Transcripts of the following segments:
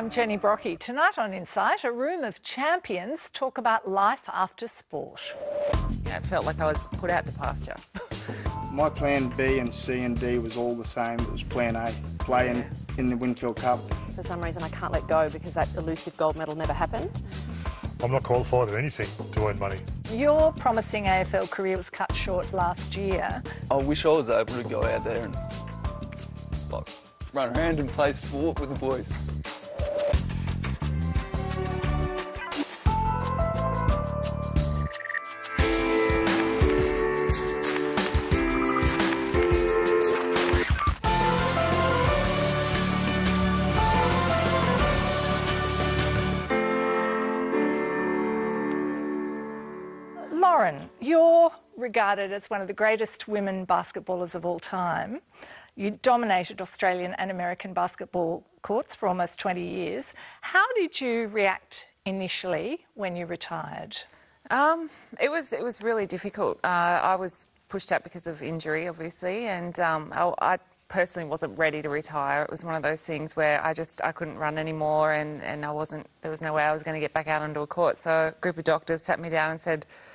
I'm Jenny Brockie. Tonight on Insight, a room of champions talk about life after sport. Yeah, it felt like I was put out to pasture. My plan B and C and D was all the same. It was plan A, playing in the Winfield Cup. For some reason, I can't let go because that elusive gold medal never happened. I'm not qualified at anything to earn money. Your promising AFL career was cut short last year. I wish I was able to go out there and like run around and play sport with the boys. Regarded as one of the greatest women basketballers of all time. You dominated Australian and American basketball courts for almost 20 years. How did you react initially when you retired? Um, it was it was really difficult. Uh, I was pushed out because of injury, obviously, and um, I, I personally wasn't ready to retire. It was one of those things where I just I couldn't run anymore, and, and I wasn't. There was no way I was going to get back out onto a court. So a group of doctors sat me down and said, "You-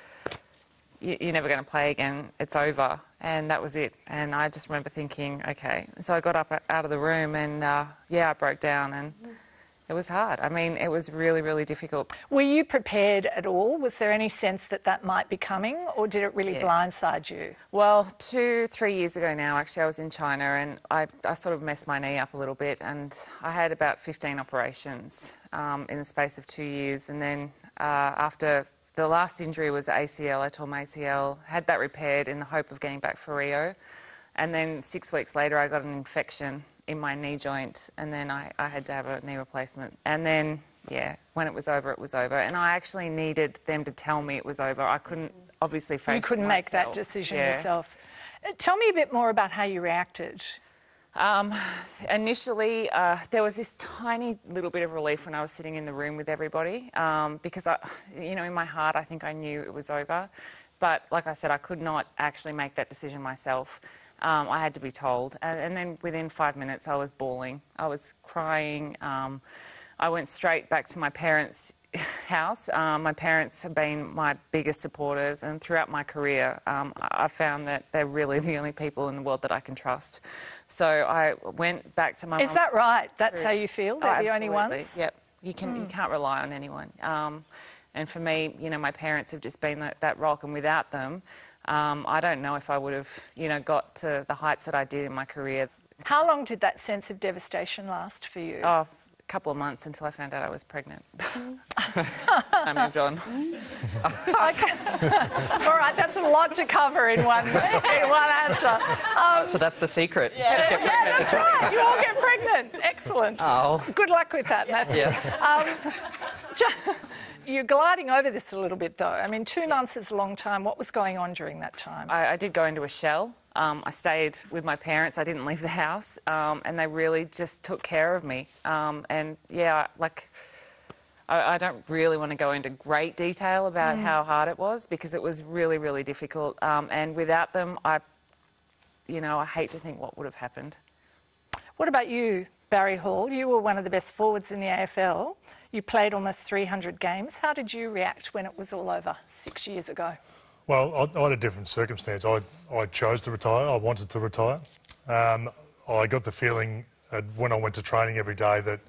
"You're never going to play again. It's over." And that was it. And I just remember thinking, "Okay." So I got up out of the room, and uh, yeah, I broke down, and it was hard. I mean, it was really, really difficult. Were you prepared at all? Was there any sense that that might be coming, or did it really Yeah. blindside you? Well, two, three years ago now, actually, I was in China and I, I sort of messed my knee up a little bit, and I had about 15 operations um, in the space of two years. And then uh, after the last injury was ACL, I tore my ACL, had that repaired in the hope of getting back for Rio. And then six weeks later, I got an infection in my knee joint, and then I, I had to have a knee replacement. And then, yeah, when it was over, it was over. And I actually needed them to tell me it was over. I couldn't obviously face You couldn't make that decision Yeah. yourself. Uh, Tell me a bit more about how you reacted. Um, initially, uh, there was this tiny little bit of relief when I was sitting in the room with everybody um, because, I, you know, in my heart, I think I knew it was over. But like I said, I could not actually make that decision myself. Um, I had to be told. And, and then within five minutes, I was bawling. I was crying. Um, I went straight back to my parents' house. Um, my parents have been my biggest supporters, and throughout my career, um, I found that they're really the only people in the world that I can trust. So I went back to my. Is that right? That's how you feel? Oh, They're the only ones? Yep. You can you can't rely on anyone. Um, and for me, you know, my parents have just been that, that rock, and without them, um, I don't know if I would have, you know, got to the heights that I did in my career. How long did that sense of devastation last for you? Oh, couple of months until I found out I was pregnant. I moved on. All right, that's a lot to cover in one, in one answer. Um, So that's the secret. yeah, that's right. You all get pregnant. Excellent. Oh. Good luck with that, Matthew. Yeah. Um, you're gliding over this a little bit, though. I mean, two months is a long time. What was going on during that time? I, I did go into a shell. Um, I stayed with my parents. I didn't leave the house, um, and they really just took care of me. Um, and yeah, like I, I don't really want to go into great detail about how hard it was because it was really, really difficult. Um, and without them, I, you know, I hate to think what would have happened. What about you, Barry Hall? You were one of the best forwards in the AFL. You played almost 300 games. How did you react when it was all over six years ago? Well, I, I had a different circumstance. I, I chose to retire. I wanted to retire. Um, I got the feeling uh, when I went to training every day that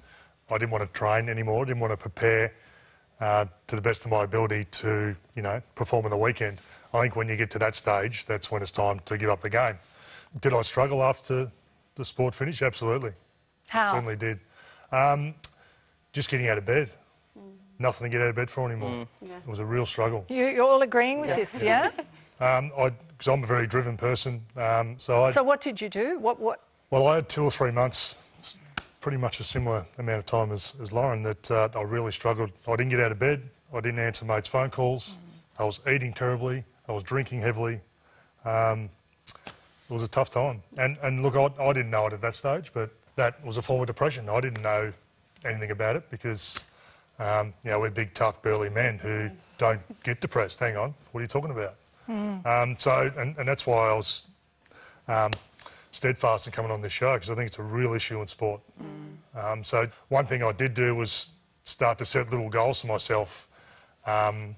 I didn't want to train anymore. I didn't want to prepare uh, to the best of my ability to, you know, perform on the weekend. I think when you get to that stage, that's when it's time to give up the game. Did I struggle after the sport finished? Absolutely. How? Certainly did. Um, just getting out of bed. Nothing to get out of bed for anymore. It was a real struggle. You, you're all agreeing with this, yeah? Um, I, because I'm a very driven person, um, so I, So what did you do? What, what, well, I had two or three months, pretty much a similar amount of time as, as Lauren, that uh, I really struggled. I didn't get out of bed. I didn't answer mates' phone calls. I was eating terribly. I was drinking heavily. Um, it was a tough time. And, and look, I, I didn't know it at that stage, but that was a form of depression. I didn't know anything about it because, um, you know, we're big, tough, burly men who don't get depressed. Hang on, what are you talking about? Um, so, and, and that's why I was um, steadfast in coming on this show because I think it's a real issue in sport. Um, so one thing I did do was start to set little goals for myself. Um,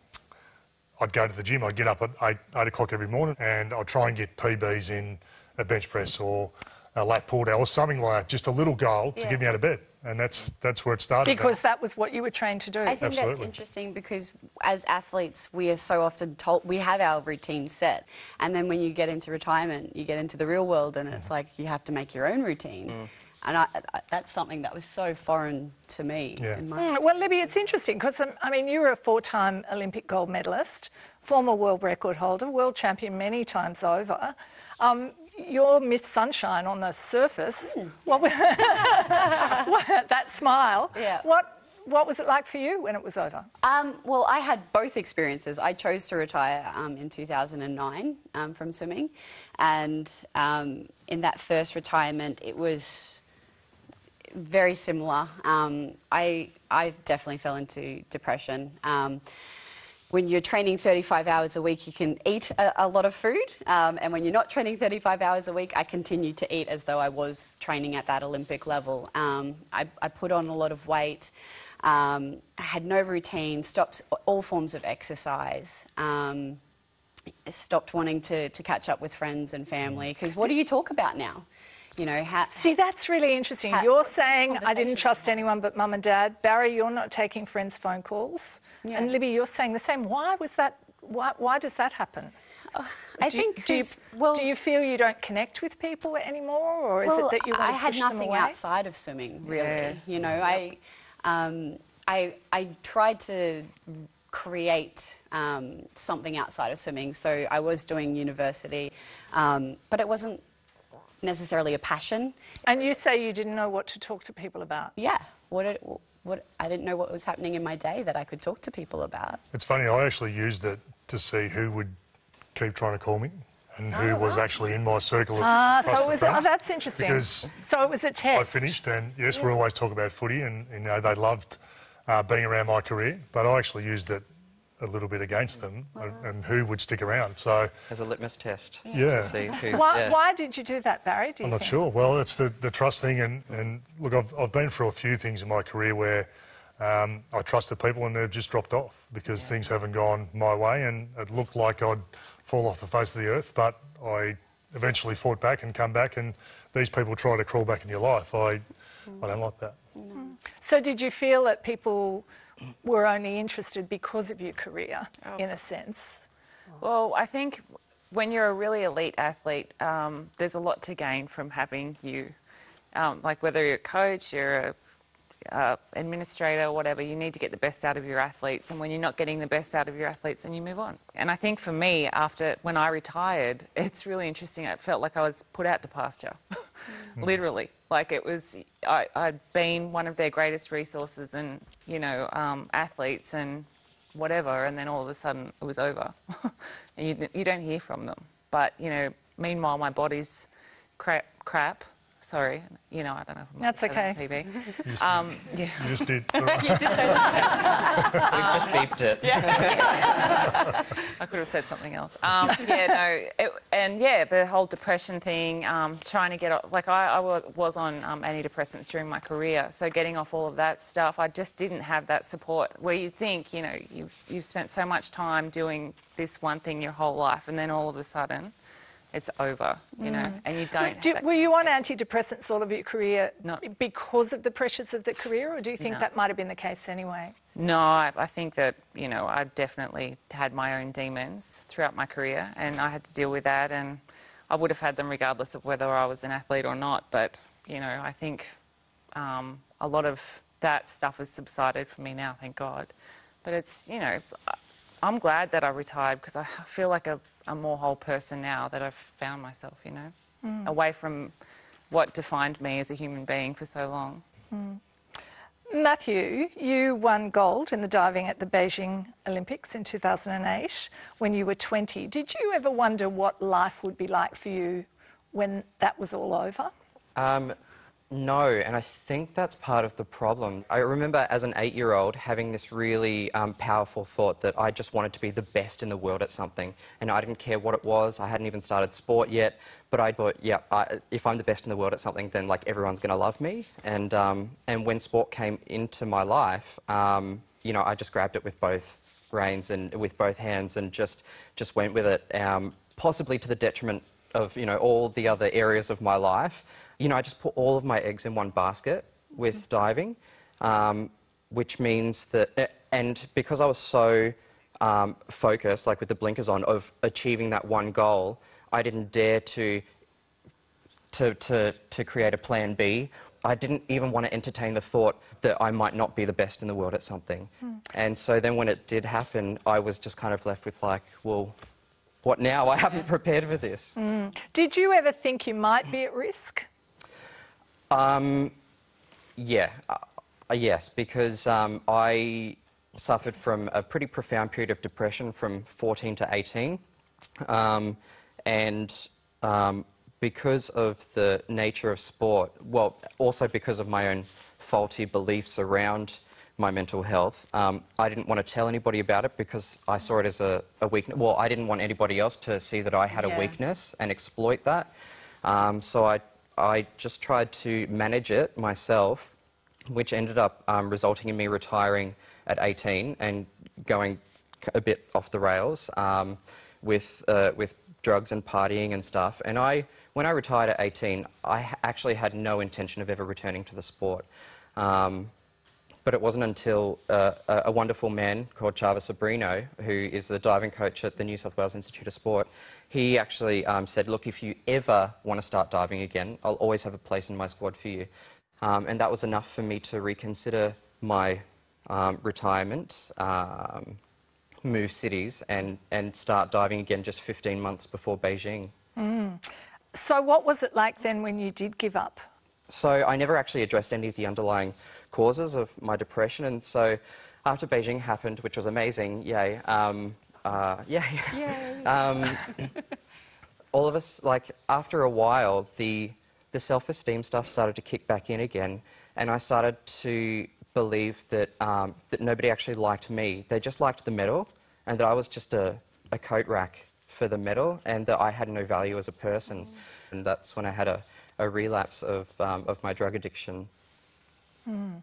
I'd go to the gym. I'd get up at eight, eight o'clock every morning, and I'd try and get PBs in a bench press or a lat pull down or something like that. Just a little goal to Yeah. get me out of bed, and that's that's where it started. Because that was what you were trained to do. I think that's interesting because as athletes, we are so often told we have our routine set, and then when you get into retirement, you get into the real world, and it's like you have to make your own routine. And I, I, that's something that was so foreign to me. Yeah. In my Mm, Well, Libby, it's interesting because, um, I mean, you were a four time Olympic gold medalist, former world record holder, world champion many times over. Um, you're Miss Sunshine on the surface. What, that smile. Yeah. What, what was it like for you when it was over? Um, well, I had both experiences. I chose to retire um, in 2009 um, from swimming, and um, in that first retirement, it was very similar. Um, I I definitely fell into depression. When you're training 35 hours a week, you can eat a, a lot of food. Um, and when you're not training 35 hours a week, I continue to eat as though I was training at that Olympic level. Um, I, I put on a lot of weight. Um, I had no routine, stopped all forms of exercise. Um, stopped wanting to, to catch up with friends and family because what do you talk about now? You know, how, See, that's really interesting. Ha- You're saying I didn't trust anyone but mum and dad. Barry, you're not taking friends' phone calls. Yeah. And Libby, you're saying the same. Why was that? Why, why does that happen? I Do you- think do you, well, do you feel you don't connect with people anymore, or is well, it that you want I to had nothing outside of swimming, really. Yeah. You know, I, um, I, I tried to create um, something outside of swimming. So I was doing university, um, but it wasn't necessarily a passion. And you say you didn't know what to talk to people about. Yeah, what, it, what I didn't know what was happening in my day that I could talk to people about. It's funny. I actually used it to see who would keep trying to call me and who was actually in my circle of Ah, so it was. friends. Oh, that's interesting. Because so it was a test. I finished, and yes, we always talk about footy, and you know they loved uh, being around my career, but I actually used it a little bit against them, and, and who would stick around. So as a litmus test. Yeah. To see who, Why, yeah. why did you do that, Barry? Do you I'm not think? sure. Well, it's the, the trust thing, and, and look, I've, I've been through a few things in my career where um, I trusted people and they've just dropped off because things haven't gone my way, and it looked like I'd fall off the face of the earth, but I eventually fought back and come back, and these people try to crawl back in your life. I, I don't like that. So did you feel that people were only interested because of your career, Oh, in a sense? Well, I think when you're a really elite athlete, um, there's a lot to gain from having you. Um, like whether you're a coach, you're a uh, administrator, whatever, you need to get the best out of your athletes. And when you're not getting the best out of your athletes, then you move on. And I think for me, after when I retired, it's really interesting. It felt like I was put out to pasture, literally. Like it was, I, I'd been one of their greatest resources and, you know, um, athletes and whatever. And then all of a sudden it was over. and you, you don't hear from them. But, you know, meanwhile, my body's crap. crap. Sorry, you know, I don't know if I'm That's allowed to say that on TV. Um, yeah. You just did. We've just beeped it. I could have said something else. Um, yeah, no, it, and yeah, the whole depression thing, um, trying to get off, like I, I was on um, antidepressants during my career, so getting off all of that stuff, I just didn't have that support. Where you think, you know, you've you've spent so much time doing this one thing your whole life, and then all of a sudden, it's over, you know, and you don't. Do, were you on antidepressants all of your career Not- because of the pressures of the career, or do you think No. that might have been the case anyway? No, I, I think that, you know, I definitely had my own demons throughout my career and I had to deal with that and I would have had them regardless of whether I was an athlete or not. But, you know, I think um, a lot of that stuff has subsided for me now, thank God. But it's, you know, I'm glad that I retired because I feel like a, a more whole person now that I've found myself, you know, away from what defined me as a human being for so long. Matthew, you won gold in the diving at the Beijing Olympics in 2008 when you were 20. Did you ever wonder what life would be like for you when that was all over? Um, No, and I think that's part of the problem. I remember as an eight year old having this really um, powerful thought that I just wanted to be the best in the world at something. And I didn't care what it was. I hadn't even started sport yet. But I thought, yeah, I, if I'm the best in the world at something, then like everyone's going to love me. And, um, and when sport came into my life, um, you know, I just grabbed it with both reins and with both hands and just, just went with it, um, possibly to the detriment of, you know, all the other areas of my life you know, I just put all of my eggs in one basket with diving, um, which means that, and because I was so um, focused, like with the blinkers on, of achieving that one goal, I didn't dare to, to, to, to create a plan B. I didn't even want to entertain the thought that I might not be the best in the world at something. Hmm. And so then when it did happen, I was just kind of left with like, well, what now? I haven't prepared for this. Mm. Did you ever think you might be at risk? Um, yeah, uh, yes, because um, I suffered from a pretty profound period of depression from 14 to 18. Um, and um, because of the nature of sport, well, also because of my own faulty beliefs around my mental health, um, I didn't want to tell anybody about it because I saw it as a, a weakness. Well, I didn't want anybody else to see that I had yeah. a weakness and exploit that. Um, so I I just tried to manage it myself, which ended up um, resulting in me retiring at 18 and going a bit off the rails um, with, uh, with drugs and partying and stuff. And I, when I retired at 18, I actually had no intention of ever returning to the sport. Um, but it wasn't until uh, a wonderful man called Chava Sobrino, who is the diving coach at the New South Wales Institute of Sport, he actually um, said, Look, if you ever want to start diving again, I'll always have a place in my squad for you. Um, and that was enough for me to reconsider my um, retirement, um, move cities, and, and start diving again just 15 months before Beijing. Mm. So, what was it like then when you did give up? So, I never actually addressed any of the underlying causes of my depression. And so after Beijing happened, which was amazing, yay, um, uh, yeah, yeah. um, all of us, like, after a while, the, the self-esteem stuff started to kick back in again. And I started to believe that, um, that nobody actually liked me. They just liked the medal, and that I was just a, a coat rack for the medal, and that I had no value as a person. Mm. And that's when I had a, a relapse of, um, of my drug addiction. Mm.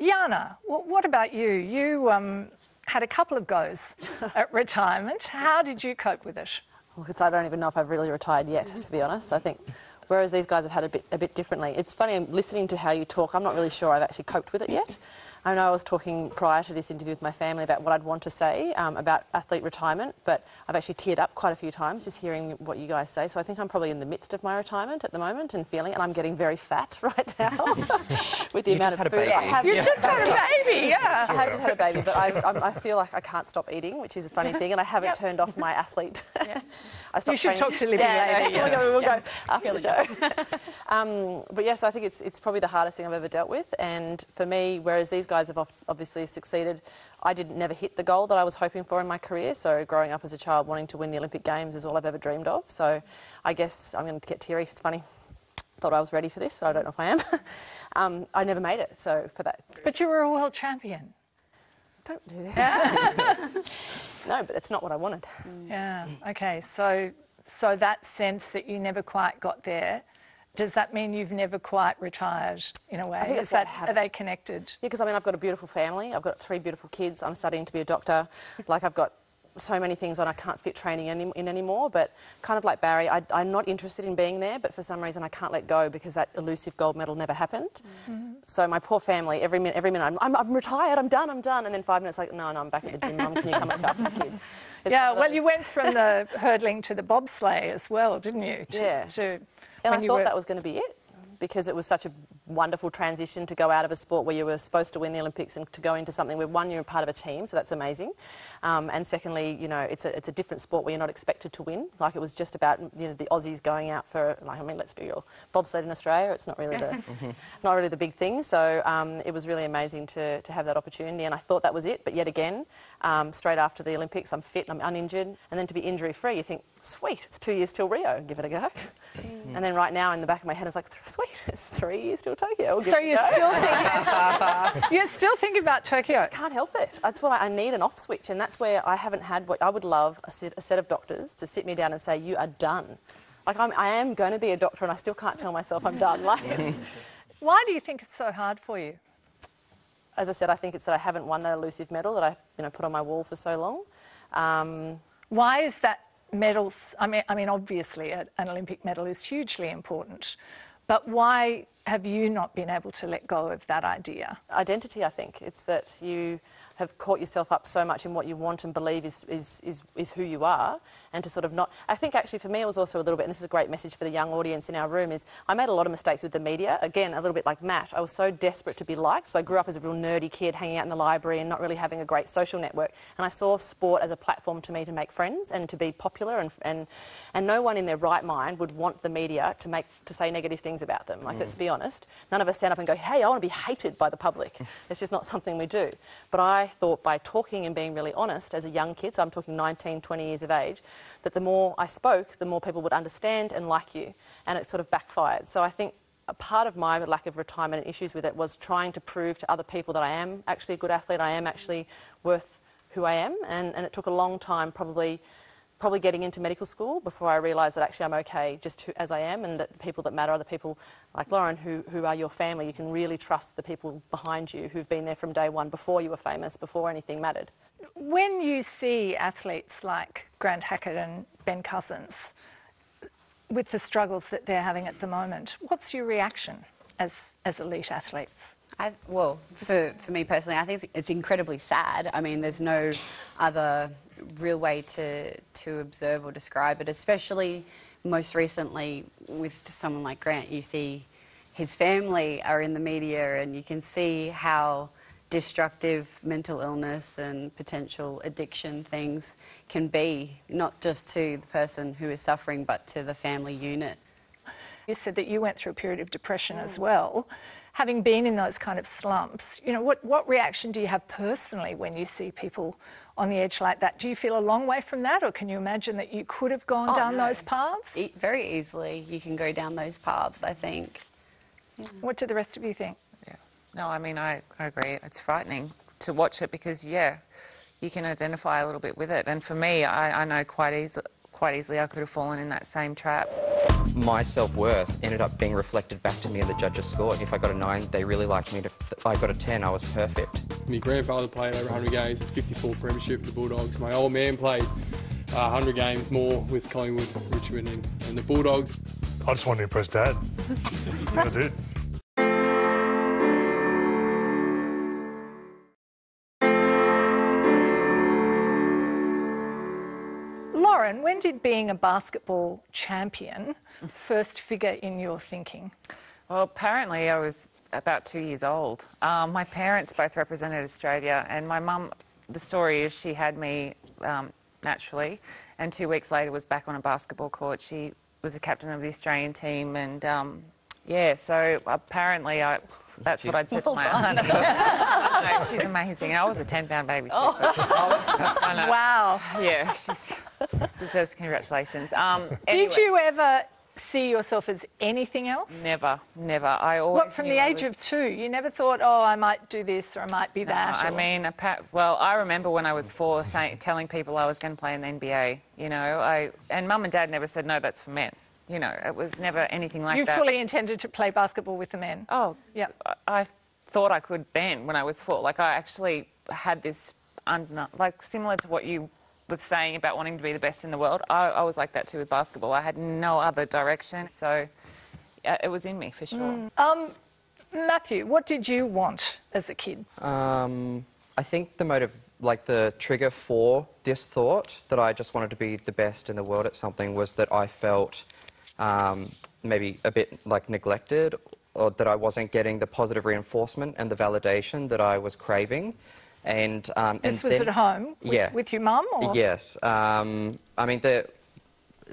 Jana, what about you? You um, had a couple of goes at retirement. How did you cope with it? Well, because I don't even know if I've really retired yet, to be honest. I think, whereas these guys have had a bit, a bit differently. It's funny, I'm listening to how you talk, I'm not really sure I've actually coped with it yet. I know I was talking prior to this interview with my family about what I'd want to say um, about athlete retirement, but I've actually teared up quite a few times just hearing what you guys say. So I think I'm probably in the midst of my retirement at the moment and feeling, and I'm getting very fat right now with the you amount of food I have. You just had a baby, yeah. I have just had a baby, but I, I, feel like I can't stop eating, which is a funny thing, and I haven't yep. turned off my athlete. I stopped you should training. talk to Libby yeah, later. Yeah. We'll, go, we'll yeah. go after the show. um, but yes, I think it's it's probably the hardest thing I've ever dealt with, and for me, whereas these guys have obviously obviously succeeded. I didn't never hit the goal that I was hoping for in my career. So growing up as a child wanting to win the Olympic Games is all I've ever dreamed of. So I guess I'm going to get teary. It's funny. Thought I was ready for this, but I don't know if I am. um, I never made it. So for that. But you were a world champion. Don't do that. no, but that's not what I wanted. Yeah. Okay. So so that sense that you never quite got there does that mean you've never quite retired in a way? I think Is that, are they connected? Yeah, because I mean, I've got a beautiful family. I've got three beautiful kids. I'm studying to be a doctor. like, I've got so many things on I can't fit training in, in anymore. But kind of like Barry, I, am not interested in being there, but for some reason I can't let go because that elusive gold medal never happened. Mm-hmm. So my poor family, every minute, every minute, I'm, I'm, I'm, retired, I'm done, I'm done, and then five minutes like, no, no, I'm back at the gym. Mum, can you come and look after the kids? It's yeah, well, you went from the hurdling to the bobsleigh as well, didn't you? To, yeah. To, and I thought were... that was going to be it because it was such a wonderful transition to go out of a sport where you were supposed to win the Olympics and to go into something where one you're part of a team, so that's amazing, um, and secondly, you know, it's a it's a different sport where you're not expected to win. Like it was just about you know the Aussies going out for like I mean, let's be real, bobsled in Australia, it's not really the not really the big thing. So um, it was really amazing to to have that opportunity, and I thought that was it, but yet again, um, straight after the Olympics, I'm fit, I'm uninjured, and then to be injury free, you think sweet, it's two years till Rio, give it a go. And then right now in the back of my head, it's like, sweet, it's three years till Tokyo. We'll So you're still thinking, you're still thinking about Tokyo. I can't help it. That's what I, I need an off switch, and that's where I haven't had what I would love a set, a set of doctors to sit me down and say, "You are done." Like I'm, I am going to be a doctor, and I still can't tell myself I'm done. Like, Why do you think it's so hard for you? As I said, I think it's that I haven't won that elusive medal that I, you know, put on my wall for so long. Um, Why is that medals? I mean, I mean, obviously, an Olympic medal is hugely important, but why have you not been able to let go of that idea? identity, I think. It's that you have caught yourself up so much in what you want and believe is, is, is, is who you are, and to sort of not. I think actually for me it was also a little bit, and this is a great message for the young audience in our room, is I made a lot of mistakes with the media. Again, a little bit like Matt. I was so desperate to be liked, so I grew up as a real nerdy kid hanging out in the library and not really having a great social network. And I saw sport as a platform to me to make friends and to be popular, and, and, and no one in their right mind would want the media to, make, to say negative things about them. Like, let's mm. be honest. None of us stand up and go, hey, I want to be hated by the public. it's just not something we do. But I thought by talking and being really honest as a young kid, so I'm talking 19, 20 years of age, that the more I spoke, the more people would understand and like you. And it sort of backfired. So I think a part of my lack of retirement and issues with it was trying to prove to other people that I am actually a good athlete, I am actually worth who I am. And, and it took a long time, probably probably getting into medical school before I realised that actually I'm okay just who, as I am and that people that matter are the people like Lauren who, who are your family. You can really trust the people behind you who've been there from day one before you were famous, before anything mattered. When you see athletes like Grant Hackett and Ben Cousins with the struggles that they're having at the moment, what's your reaction as, as elite athletes? I, well, for, for me personally, I think it's, it's incredibly sad. I mean, there's no other real way to, to observe or describe it, especially most recently with someone like Grant. You see his family are in the media, and you can see how destructive mental illness and potential addiction things can be, not just to the person who is suffering, but to the family unit. You said that you went through a period of depression as mm. well. Having been in those kind of slumps, you know, what, what reaction do you have personally when you see people on the edge like that? Do you feel a long way from that, or can you imagine that you could have gone Oh, down no. those paths? E- very easily, you can go down those paths, I think. What do the rest of you think? Yeah. No, I mean, I, I agree. It's frightening to watch it because, yeah, you can identify a little bit with it. And for me, I, I know quite, easy, quite easily I could have fallen in that same trap. My self worth ended up being reflected back to me in the judges' score. If I got a nine, they really liked me. If I got a ten, I was perfect. My grandfather played over 100 games, 54 premiership with the Bulldogs. My old man played uh, 100 games more with Collingwood, Richmond, and, and the Bulldogs. I just wanted to impress Dad. I did. Lauren, when did being a basketball champion first figure in your thinking? Well, apparently I was about two years old. Um, my parents both represented Australia, and my mum, the story is she had me um, naturally, and two weeks later was back on a basketball court. She was a captain of the Australian team, and um, yeah, so apparently I, that's what I'd said to my aunt. she's amazing. I was a 10 pound baby too. so- Wow. Yeah, she deserves congratulations. Um, Did you ever see yourself as anything else? Never, never. I always. What, from the age was- of two? You never thought, oh, I might do this or I might be No, that? I or- mean, appa- well, I remember when I was four, saying, telling people I was going to play in the NBA. You know, I and mum and dad never said no, that's for men. You know, it was never anything like you that. You fully intended to play basketball with the men? Oh, Yeah. I, I thought I could then when I was four. Like I actually had this, un- like similar to what you were saying about wanting to be the best in the world. I, I was like that too with basketball. I had no other direction, so uh, it was in me for sure. Um, Matthew, what did you want as a kid? Um, I think the motive, like the trigger for this thought that I just wanted to be the best in the world at something was that I felt um, maybe a bit like neglected or that I wasn't getting the positive reinforcement and the validation that I was craving. And, um, This and was then- at home with, yeah. with your mum? Yes. Um, I mean, the,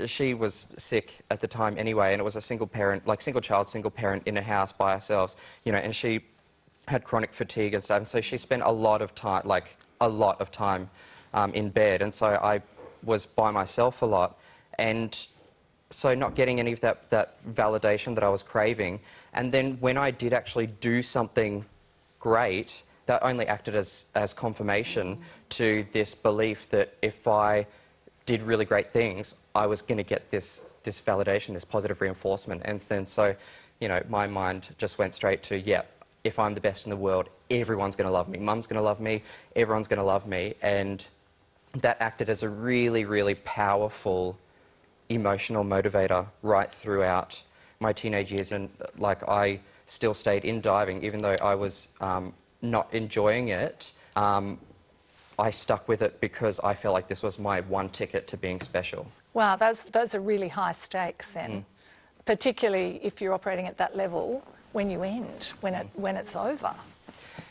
she was sick at the time anyway, and it was a single parent, like single child, single parent in a house by ourselves, you know, and she had chronic fatigue and stuff, and so she spent a lot of time, like a lot of time um, in bed, and so I was by myself a lot. and so not getting any of that, that validation that I was craving. And then when I did actually do something great, that only acted as, as confirmation to this belief that if I did really great things, I was going to get this, this validation, this positive reinforcement. And then so, you know, my mind just went straight to, yeah, if I'm the best in the world, everyone's going to love me. Mum's going to love me, everyone's going to love me. And that acted as a really, really powerful emotional motivator right throughout my teenage years. And like I still stayed in diving, even though I was um, not enjoying it. Um, I stuck with it because I felt like this was my one ticket to being special. Wow, those, those are really high stakes then, particularly if you're operating at that level when you end, when, it, when it's over.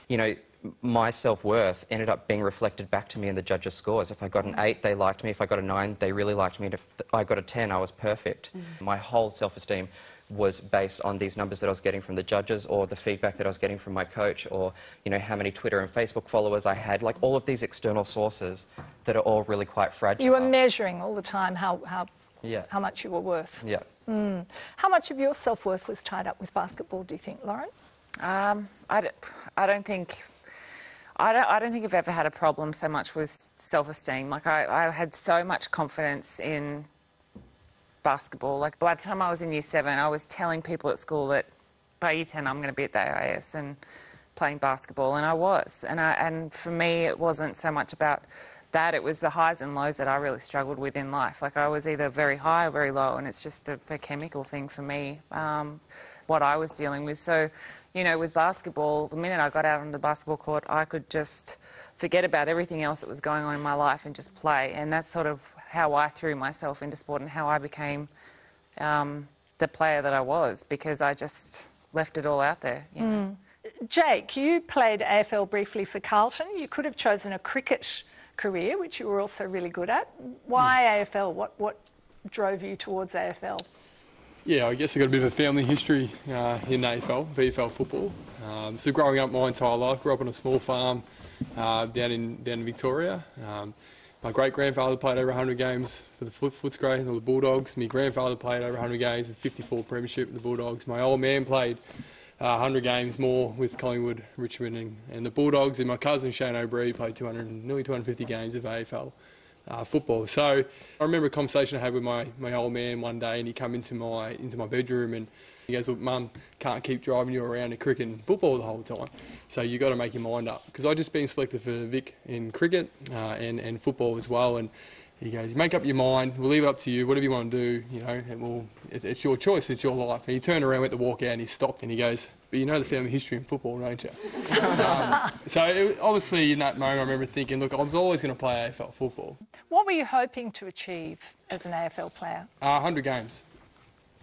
You know, my self worth ended up being reflected back to me in the judges' scores. If I got an mm-hmm. eight, they liked me. If I got a nine, they really liked me. And if I got a 10, I was perfect. Mm-hmm. My whole self esteem was based on these numbers that I was getting from the judges or the feedback that I was getting from my coach or, you know, how many Twitter and Facebook followers I had. Like all of these external sources that are all really quite fragile. You were measuring all the time how, how, Yeah. how much you were worth. Yeah. Mm. How much of your self worth was tied up with basketball, do you think, Lauren? Um, I, don't, I don't think. I don't, I don't think I've ever had a problem so much with self-esteem. Like I, I had so much confidence in basketball. Like by the time I was in year seven, I was telling people at school that by year ten I'm going to be at the AIS and playing basketball, and I was. And I, and for me, it wasn't so much about that. It was the highs and lows that I really struggled with in life. Like I was either very high or very low, and it's just a, a chemical thing for me. Um, what I was dealing with. So, you know, with basketball, the minute I got out on the basketball court, I could just forget about everything else that was going on in my life and just play. And that's sort of how I threw myself into sport and how I became um, the player that I was because I just left it all out there. You know? Jake, you played AFL briefly for Carlton. You could have chosen a cricket career, which you were also really good at. Why AFL? What, what drove you towards AFL? Yeah, I guess I got a bit of a family history uh, in AFL, VFL football. Um, so growing up my entire life, grew up on a small farm uh, down in down in Victoria. Um, my great grandfather played over 100 games for the Foot, Footscray and the Bulldogs. My grandfather played over 100 games, with 54 premiership with the Bulldogs. My old man played uh, 100 games more with Collingwood, Richmond, and, and the Bulldogs. And my cousin Shane O'Brien played 200, nearly 250 games of AFL uh, football. So I remember a conversation I had with my, my old man one day, and he come into my into my bedroom and he goes, "Look, Mum, can't keep driving you around to cricket and football the whole time. So you got to make your mind up." Because I just been selected for Vic in cricket uh, and and football as well, and. He goes, make up your mind. We'll leave it up to you. Whatever you want to do, you know, it will, it, it's your choice. It's your life. And he turned around, went to walk out, and he stopped, and he goes, "But you know the family history in football, don't you?" um, so it, obviously, in that moment, I remember thinking, "Look, I was always going to play AFL football. What were you hoping to achieve as an AFL player? Uh, 100 games,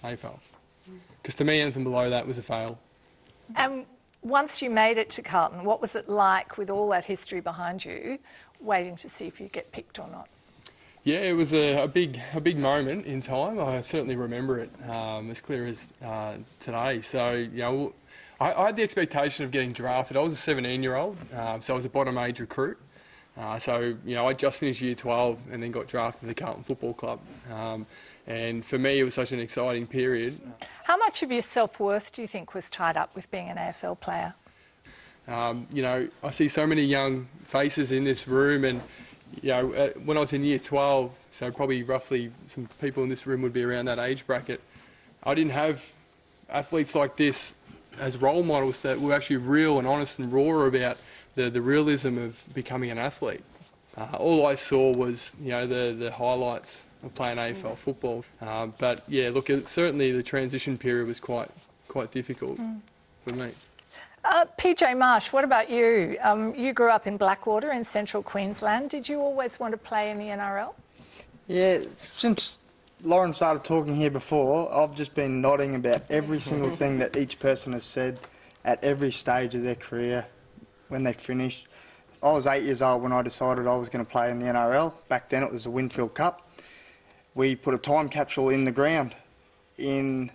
AFL. Because to me, anything below that was a fail. And once you made it to Carlton, what was it like with all that history behind you, waiting to see if you get picked or not? Yeah, it was a, a big, a big moment in time. I certainly remember it um, as clear as uh, today. So, you know, I, I had the expectation of getting drafted. I was a 17-year-old, um, so I was a bottom age recruit. Uh, so, you know, I just finished year 12 and then got drafted to the Carlton Football Club. Um, and for me, it was such an exciting period. How much of your self worth do you think was tied up with being an AFL player? Um, you know, I see so many young faces in this room, and you know, uh, when I was in year 12, so probably roughly some people in this room would be around that age bracket. I didn't have athletes like this as role models that were actually real and honest and raw about the, the realism of becoming an athlete. Uh, all I saw was, you know, the, the highlights of playing AFL football. Um, but yeah, look, it, certainly the transition period was quite quite difficult for me. Uh, PJ Marsh, what about you? Um, you grew up in Blackwater in central Queensland. Did you always want to play in the NRL? Yeah, since Lauren started talking here before, I've just been nodding about every single thing that each person has said at every stage of their career when they finished. I was eight years old when I decided I was going to play in the NRL. Back then it was the Winfield Cup. We put a time capsule in the ground in,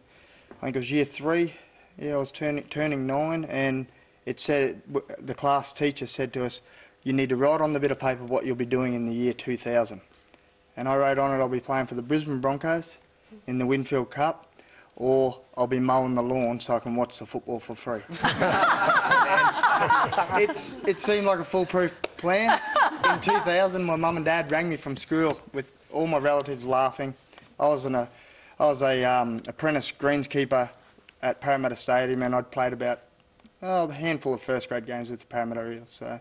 I think it was year three. Yeah, I was turning, turning nine, and it said, the class teacher said to us, you need to write on the bit of paper what you'll be doing in the year 2000. And I wrote on it I'll be playing for the Brisbane Broncos in the Winfield Cup, or I'll be mowing the lawn so I can watch the football for free. it's, it seemed like a foolproof plan. In 2000, my mum and dad rang me from school with all my relatives laughing. I was an a, I was a um, apprentice greenskeeper at Parramatta Stadium, and I'd played about oh, a handful of first grade games with the Parramatta Eels. So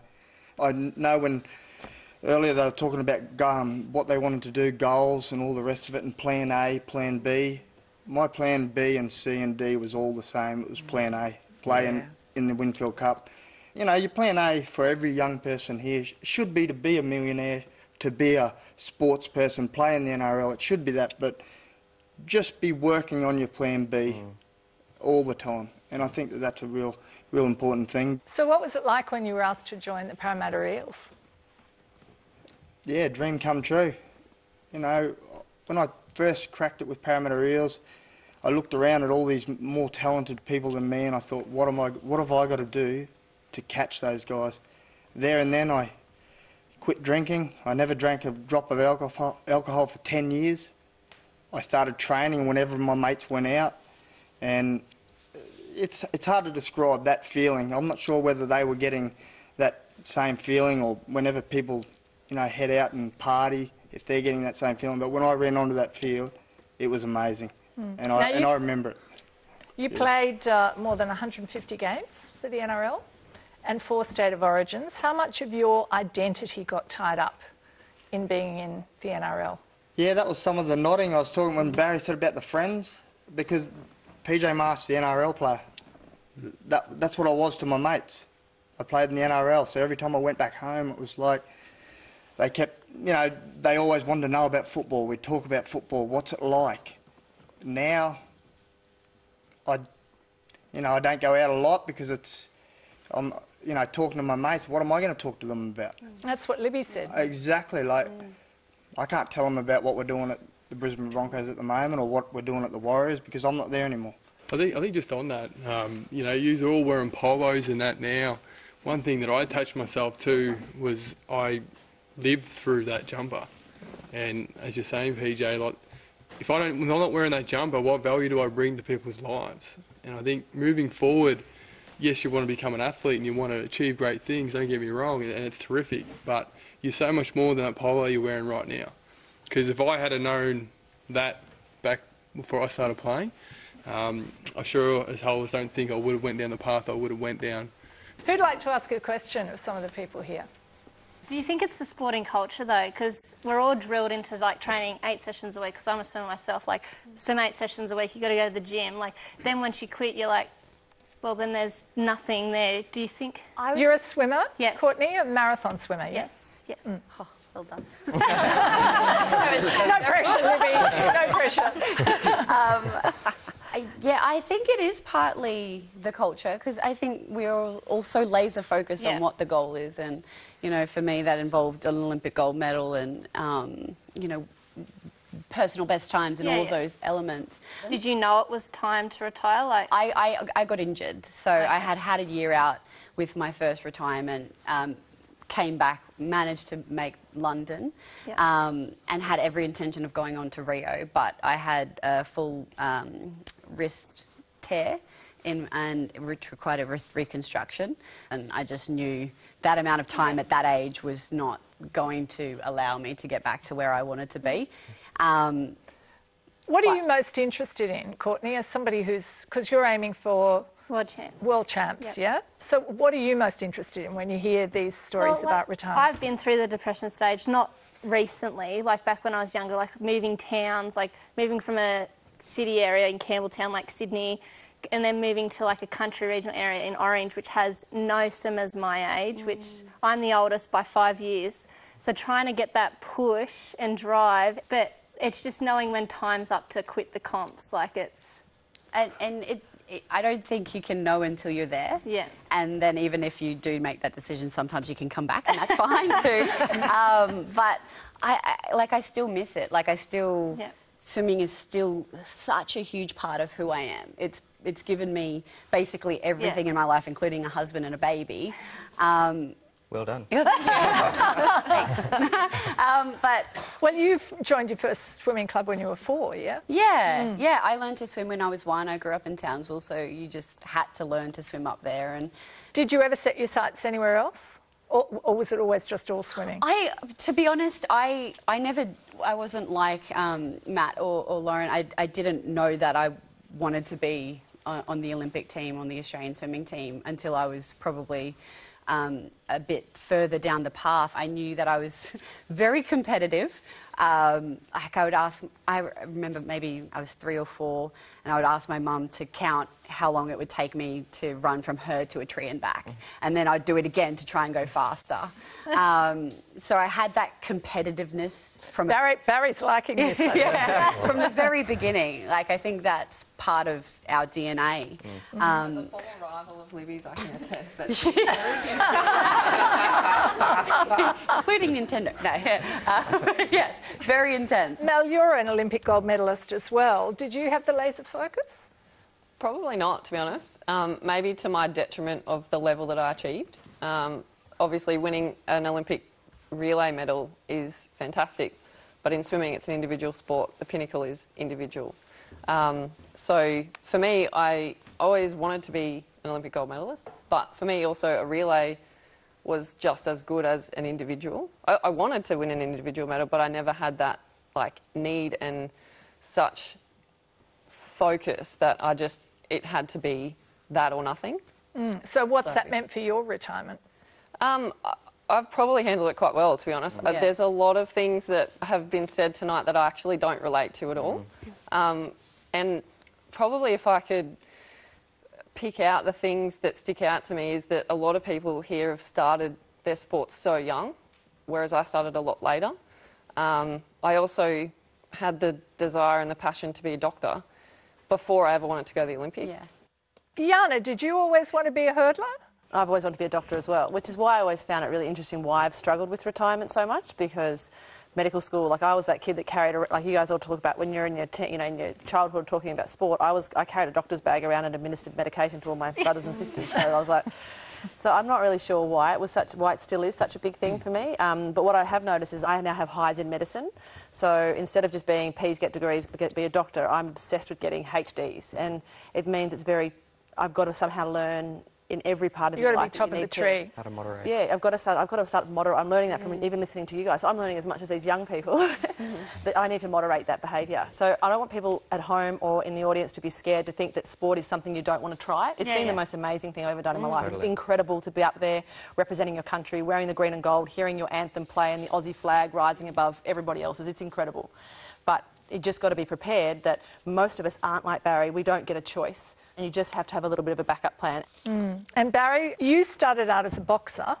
I know when earlier they were talking about um, what they wanted to do, goals and all the rest of it, and Plan A, Plan B. My Plan B and C and D was all the same. It was Plan A, playing Yeah. in the Winfield Cup. You know, your Plan A for every young person here should be to be a millionaire, to be a sports person, play in the NRL. It should be that, but just be working on your Plan B all the time. And I think that that's a real, real important thing. So, what was it like when you were asked to join the Parramatta Eels? Yeah, dream come true. You know, when I first cracked it with Parramatta Eels, I looked around at all these more talented people than me, and I thought, what am I? What have I got to do to catch those guys? There and then, I quit drinking. I never drank a drop of alcohol, alcohol for ten years. I started training whenever my mates went out, and uh, it's it's hard to describe that feeling. I'm not sure whether they were getting that same feeling or whenever people, you know, head out and party, if they're getting that same feeling. But when I ran onto that field, it was amazing, and Now I and you- I remember it. You played uh, more than 150 games for the NRL and four state of origins. How much of your identity got tied up in being in the NRL? Yeah, that was some of the nodding I was talking when Barry said about the friends, because PJ Marsh, the NRL player, that, that's what I was to my mates. I played in the NRL, so every time I went back home, it was like they kept, you know, they always wanted to know about football. We'd talk about football. What's it like? Now, I, you know, I don't go out a lot because it's, I'm, you know, talking to my mates. What am I going to talk to them about? That's what Libby said. Exactly. Like, I can't tell them about what we're doing at the Brisbane Broncos at the moment or what we're doing at the Warriors because I'm not there anymore. I think I think just on that, um, you know, you're all wearing polos and that now. One thing that I attached myself to was I lived through that jumper, and as you're saying, PJ, like if I don't, when I'm not wearing that jumper, what value do I bring to people's lives? And I think moving forward, yes, you want to become an athlete and you want to achieve great things. Don't get me wrong, and it's terrific, but you're so much more than that polo you're wearing right now. Because if I had known that back before I started playing, um, I sure as hell don't think I would have went down the path I would have went down. Who'd like to ask a question of some of the people here? Do you think it's the sporting culture though? Because we're all drilled into like training eight sessions a week. Because I'm a swimmer myself, like swim eight sessions a week. You got to go to the gym. Like then once you quit, you're like, well then there's nothing there. Do you think? I would- You're a swimmer, Yes. Courtney, a marathon swimmer, yes? Yes, yes. Mm. Oh, well done. No pressure, Libby. No pressure. Um, I, yeah, I think it is partly the culture because I think we're all also laser focused Yeah. on what the goal is, and you know, for me that involved an Olympic gold medal and um, you know, personal best times and Yeah, all yeah. those elements. Did you know it was time to retire? Like, I, I, I got injured, so I had had a year out with my first retirement. Um, came back, managed to make London, Yeah. um, and had every intention of going on to Rio, but I had a full um, wrist tear. In, and it required a wrist reconstruction, and I just knew that amount of time at that age was not going to allow me to get back to where I wanted to be. Um, What are you most interested in, Courtney, as somebody who's, because you're aiming for world champs. world champs, Yep. yeah? So what are you most interested in when you hear these stories Well, like, about retirement? I've been through the depression stage, not recently, like back when I was younger, like moving towns, like moving from a city area in Campbelltown, like Sydney, and then moving to like a country regional area in Orange, which has no swimmers my age, which mm. I'm the oldest by five years. So trying to get that push and drive, but it's just knowing when time's up to quit the comps. Like it's, And, and it, it, I don't think you can know until you're there. Yeah. And then even if you do make that decision, sometimes you can come back, and that's fine too. Um, but I, I, like, I still miss it. Like, I still, Yeah. swimming is still such a huge part of who I am. It's, it's given me basically everything in my life, including a husband and a baby. Um, Well done. um, but Well, you joined your first swimming club when you were four, yeah? yeah, yeah, I learned to swim when I was one. I grew up in Townsville, so you just had to learn to swim up there. And Did you ever set your sights anywhere else? Or, or was it always just all swimming? I, to be honest, I, I never, I wasn't like um, Matt or, or Lauren. I, I didn't know that I wanted to be on, on the Olympic team, on the Australian swimming team, until I was probably um, a bit further down the path. I knew that I was very competitive. Um, like I would ask, I remember maybe I was three or four, and I would ask my mum to count how long it would take me to run from her to a tree and back, and then I'd do it again to try and go faster. Um, so I had that competitiveness from Barry, Barry's liking this. Yeah, from the very beginning. Like I think that's part of our DNA. Um, former rival of Libby's, I can attest that. Including Nintendo. No, uh, yes, very intense. Mel, you're an Olympic gold medalist as well. Did you have the laser focus? Probably not, to be honest. Um, maybe to my detriment of the level that I achieved. Um, obviously, winning an Olympic relay medal is fantastic, but in swimming, it's an individual sport. The pinnacle is individual. Um, so for me, I always wanted to be an Olympic gold medalist, but for me, also a relay was just as good as an individual. I, I wanted to win an individual medal, but I never had that like need and such focus that I just it had to be that or nothing. So what's that meant for your retirement? Um, I- I've probably handled it quite well, to be honest. Uh, Yeah. there's a lot of things that have been said tonight that I actually don't relate to at all. Um, and probably if I could pick out the things that stick out to me is that a lot of people here have started their sports so young, whereas I started a lot later. Um, I also had the desire and the passion to be a doctor before I ever wanted to go to the Olympics. Yeah. Yana, did you always want to be a hurdler? I've always wanted to be a doctor as well, which is why I always found it really interesting why I've struggled with retirement so much because medical school, like I was that kid that carried, a, like you guys all talk about when you're in your, you know, in your childhood talking about sport. I was, I carried a doctor's bag around and administered medication to all my brothers and sisters. So I was like, so I'm not really sure why it was such, why it still is such a big thing for me. Um, but what I have noticed is I now have highs in medicine. So instead of just being P's get degrees, be a doctor, I'm obsessed with getting HDs, and it means it's very. I've got to somehow learn in every part of You've your got to be life. top of the need to- tree. How to moderate. yeah, I've got to start. I've got to start moderate. I'm learning that from mm. even listening to you guys. So I'm learning as much as these young people mm-hmm. that I need to moderate that behaviour. So I don't want people at home or in the audience to be scared to think that sport is something you don't want to try. It's Yeah, been yeah. the most amazing thing I've ever done in my mm. life. It's incredible to be up there representing your country, wearing the green and gold, hearing your anthem play, and the Aussie flag rising above everybody else's. It's incredible, but. You just got to be prepared that most of us aren't like Barry. We don't get a choice, and you just have to have a little bit of a backup plan. And Barry, you started out as a boxer.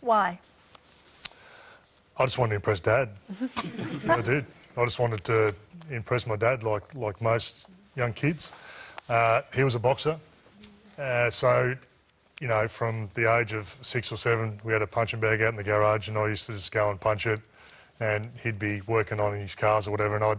Why? I just wanted to impress Dad. I did. I just wanted to impress my dad, like like most young kids. Uh, he was a boxer, uh, so you know, from the age of six or seven, we had a punching bag out in the garage, and I used to just go and punch it, and he'd be working on his cars or whatever, and I'd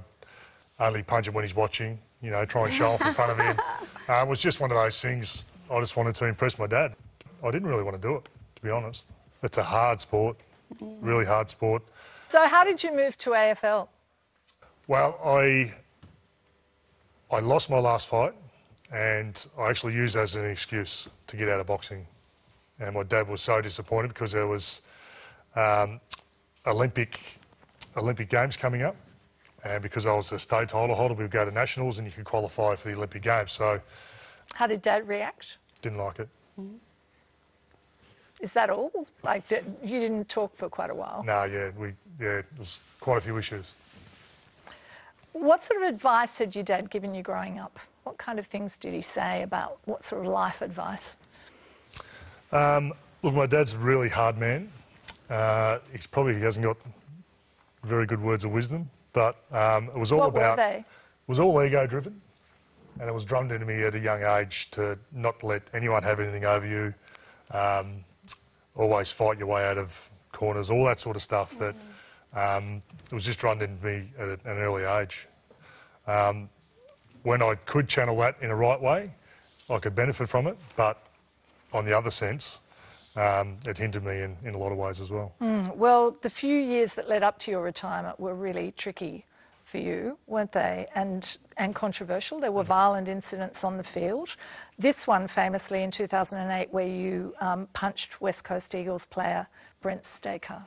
only punch him when he's watching, you know, try and show off in front of him. Uh, it was just one of those things. I just wanted to impress my dad. I didn't really want to do it, to be honest. It's a hard sport, really hard sport. So how did you move to AFL? Well, I I lost my last fight, and I actually used that as an excuse to get out of boxing. And my dad was so disappointed because there was um, Olympic Olympic Games coming up, and because I was a state title holder, we'd go to nationals, and you could qualify for the Olympic Games. So How did Dad react? didn't like it. Is that all? Like, you didn't talk for quite a while. No, yeah, we yeah, it was quite a few issues. What sort of advice had your dad given you growing up? What kind of things did he say about what sort of life advice? Look, my dad's a really hard man. Uh, he's probably he hasn't got very good words of wisdom, but um, it was all what about were they? was all ego driven, and it was drummed into me at a young age to not let anyone have anything over you. Um, always fight your way out of corners, all that sort of stuff. That um, it was just drummed into me at an early age. Um, when I could channel that in a right way, I could benefit from it. But on the other sense, um, it hindered me in, in a lot of ways as well. Mm, well, the few years that led up to your retirement were really tricky for you, weren't they? And and controversial. There were violent incidents on the field. This one, famously in 2008, where you um, punched West Coast Eagles player Brent Staker.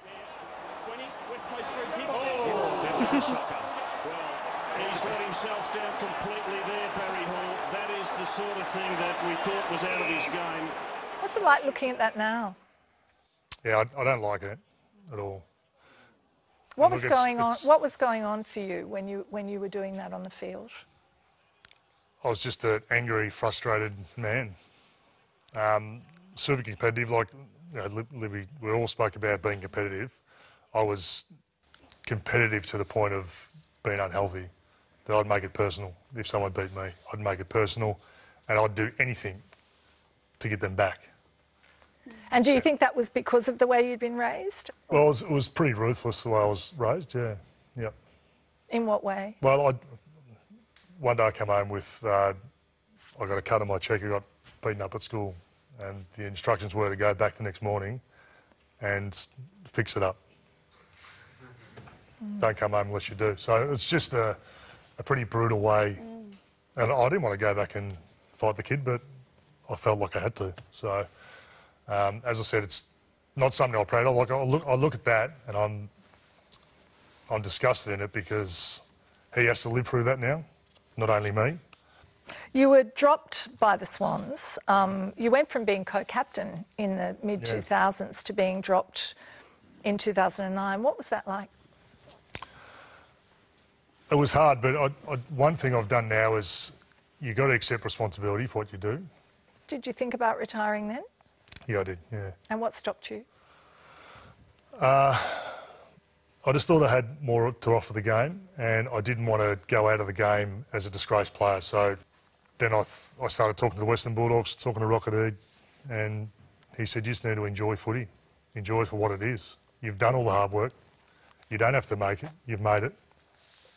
West Coast free kick. Oh, that was a shocker. Well, he's let himself down completely there, Barry Hall. That is the sort of thing that we thought was out of his game. What's it like looking at that now? Yeah, I, I don't like it at all. What was look, it's- going on? What was going on for you when you when you were doing that on the field? I was just an angry, frustrated man. Um, super competitive, like you know, Libby, we all spoke about being competitive. I was competitive to the point of being unhealthy, that I'd make it personal. If someone beat me, I'd make it personal, and I'd do anything to get them back. And do you think that was because of the way you'd been raised? Well, it was, it was pretty ruthless the way I was raised, yeah. Yep. In what way? Well, I, one day I came home with, uh, I got a cut on my cheek, I got beaten up at school, and the instructions were to go back the next morning and fix it up. Don't come home unless you do. So it's just a, a pretty brutal way. And I didn't want to go back and fight the kid, but I felt like I had to. So, um, as I said, it's not something I'm proud of. Like I look, I look at that, and I'm, I'm disgusted in it because he has to live through that now, not only me. You were dropped by the Swans. Um, you went from being co-captain in the mid 2000s to being dropped in 2009. What was that like? It was hard, but I, I, one thing I've done now is you've got to accept responsibility for what you do. Did you think about retiring then? Yeah, I did. Yeah. And what stopped you? Uh, I just thought I had more to offer the game, and I didn't want to go out of the game as a disgraced player. So then I, th- I started talking to the Western Bulldogs, talking to Rocket and he said, You just need to enjoy footy. Enjoy it for what it is. You've done all the hard work. You don't have to make it. You've made it.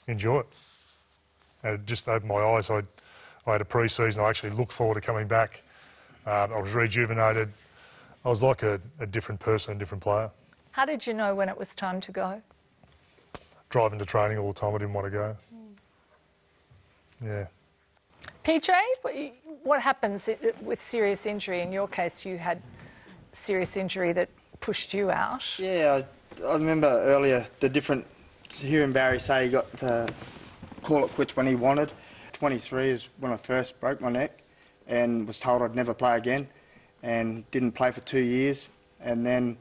Enjoy it. And it just opened my eyes. I, I had a pre season. I actually looked forward to coming back. Um, I was rejuvenated. I was like a, a different person, a different player. How did you know when it was time to go? driving to training all the time. I didn't want to go. Yeah. PJ, what- what happens with serious injury? In your case, you had serious injury that pushed you out. Yeah, I, I remember earlier the different. Hearing Barry say he got the call it quits when he wanted. 23 is when I first broke my neck, and was told I'd never play again, and didn't play for two years, and then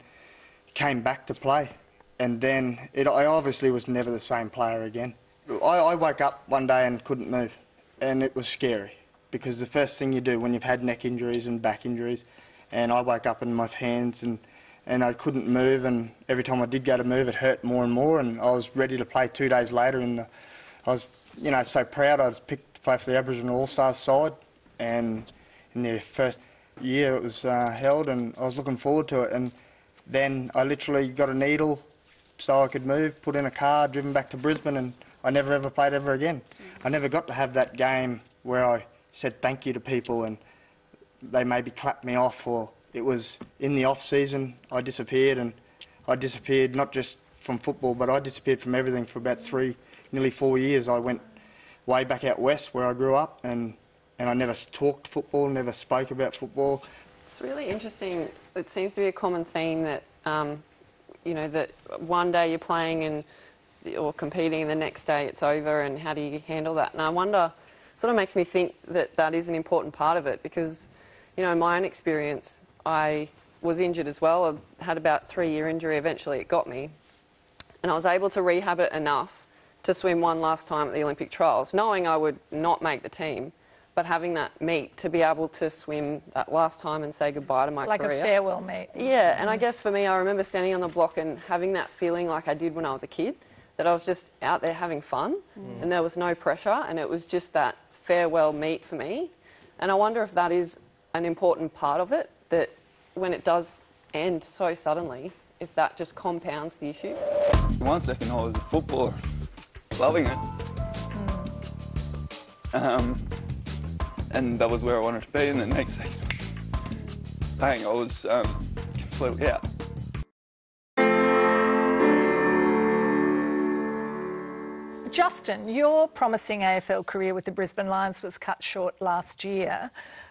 came back to play, and then it, I obviously was never the same player again. I, I woke up one day and couldn't move, and it was scary because the first thing you do when you've had neck injuries and back injuries, and I woke up and my hands and and I couldn't move, and every time I did go to move, it hurt more and more, and I was ready to play two days later. and I was, you know, so proud. I was picked to play for the Aboriginal All Stars side, and in the first year it was uh, held, and I was looking forward to it. And then I literally got a needle so I could move, put in a car, driven back to Brisbane, and I never ever played ever again. I never got to have that game where I said thank you to people and they maybe clapped me off or it was in the off season I disappeared and I disappeared not just from football but I disappeared from everything for about three, nearly four years. I went way back out west where I grew up and, and I never talked football, never spoke about football. It's really interesting. It seems to be a common theme that, um, you know, that one day you're playing and or competing, and the next day it's over. And how do you handle that? And I wonder, sort of makes me think that that is an important part of it because, you know, in my own experience, I was injured as well. I had about three-year injury. Eventually, it got me, and I was able to rehab it enough to swim one last time at the Olympic trials, knowing I would not make the team, but having that meet to be able to swim that last time and say goodbye to my Like career. a farewell meet. Yeah, and I guess for me, I remember standing on the block and having that feeling like I did when I was a kid, that I was just out there having fun Mm. and there was no pressure, and it was just that farewell meet for me. And I wonder if that is an important part of it, that when it does end so suddenly, if that just compounds the issue. One second I was a footballer, loving it. Um, and that was where I wanted to be. And the next second, bang, I was um, completely out. Justin, your promising AFL career with the Brisbane Lions was cut short last year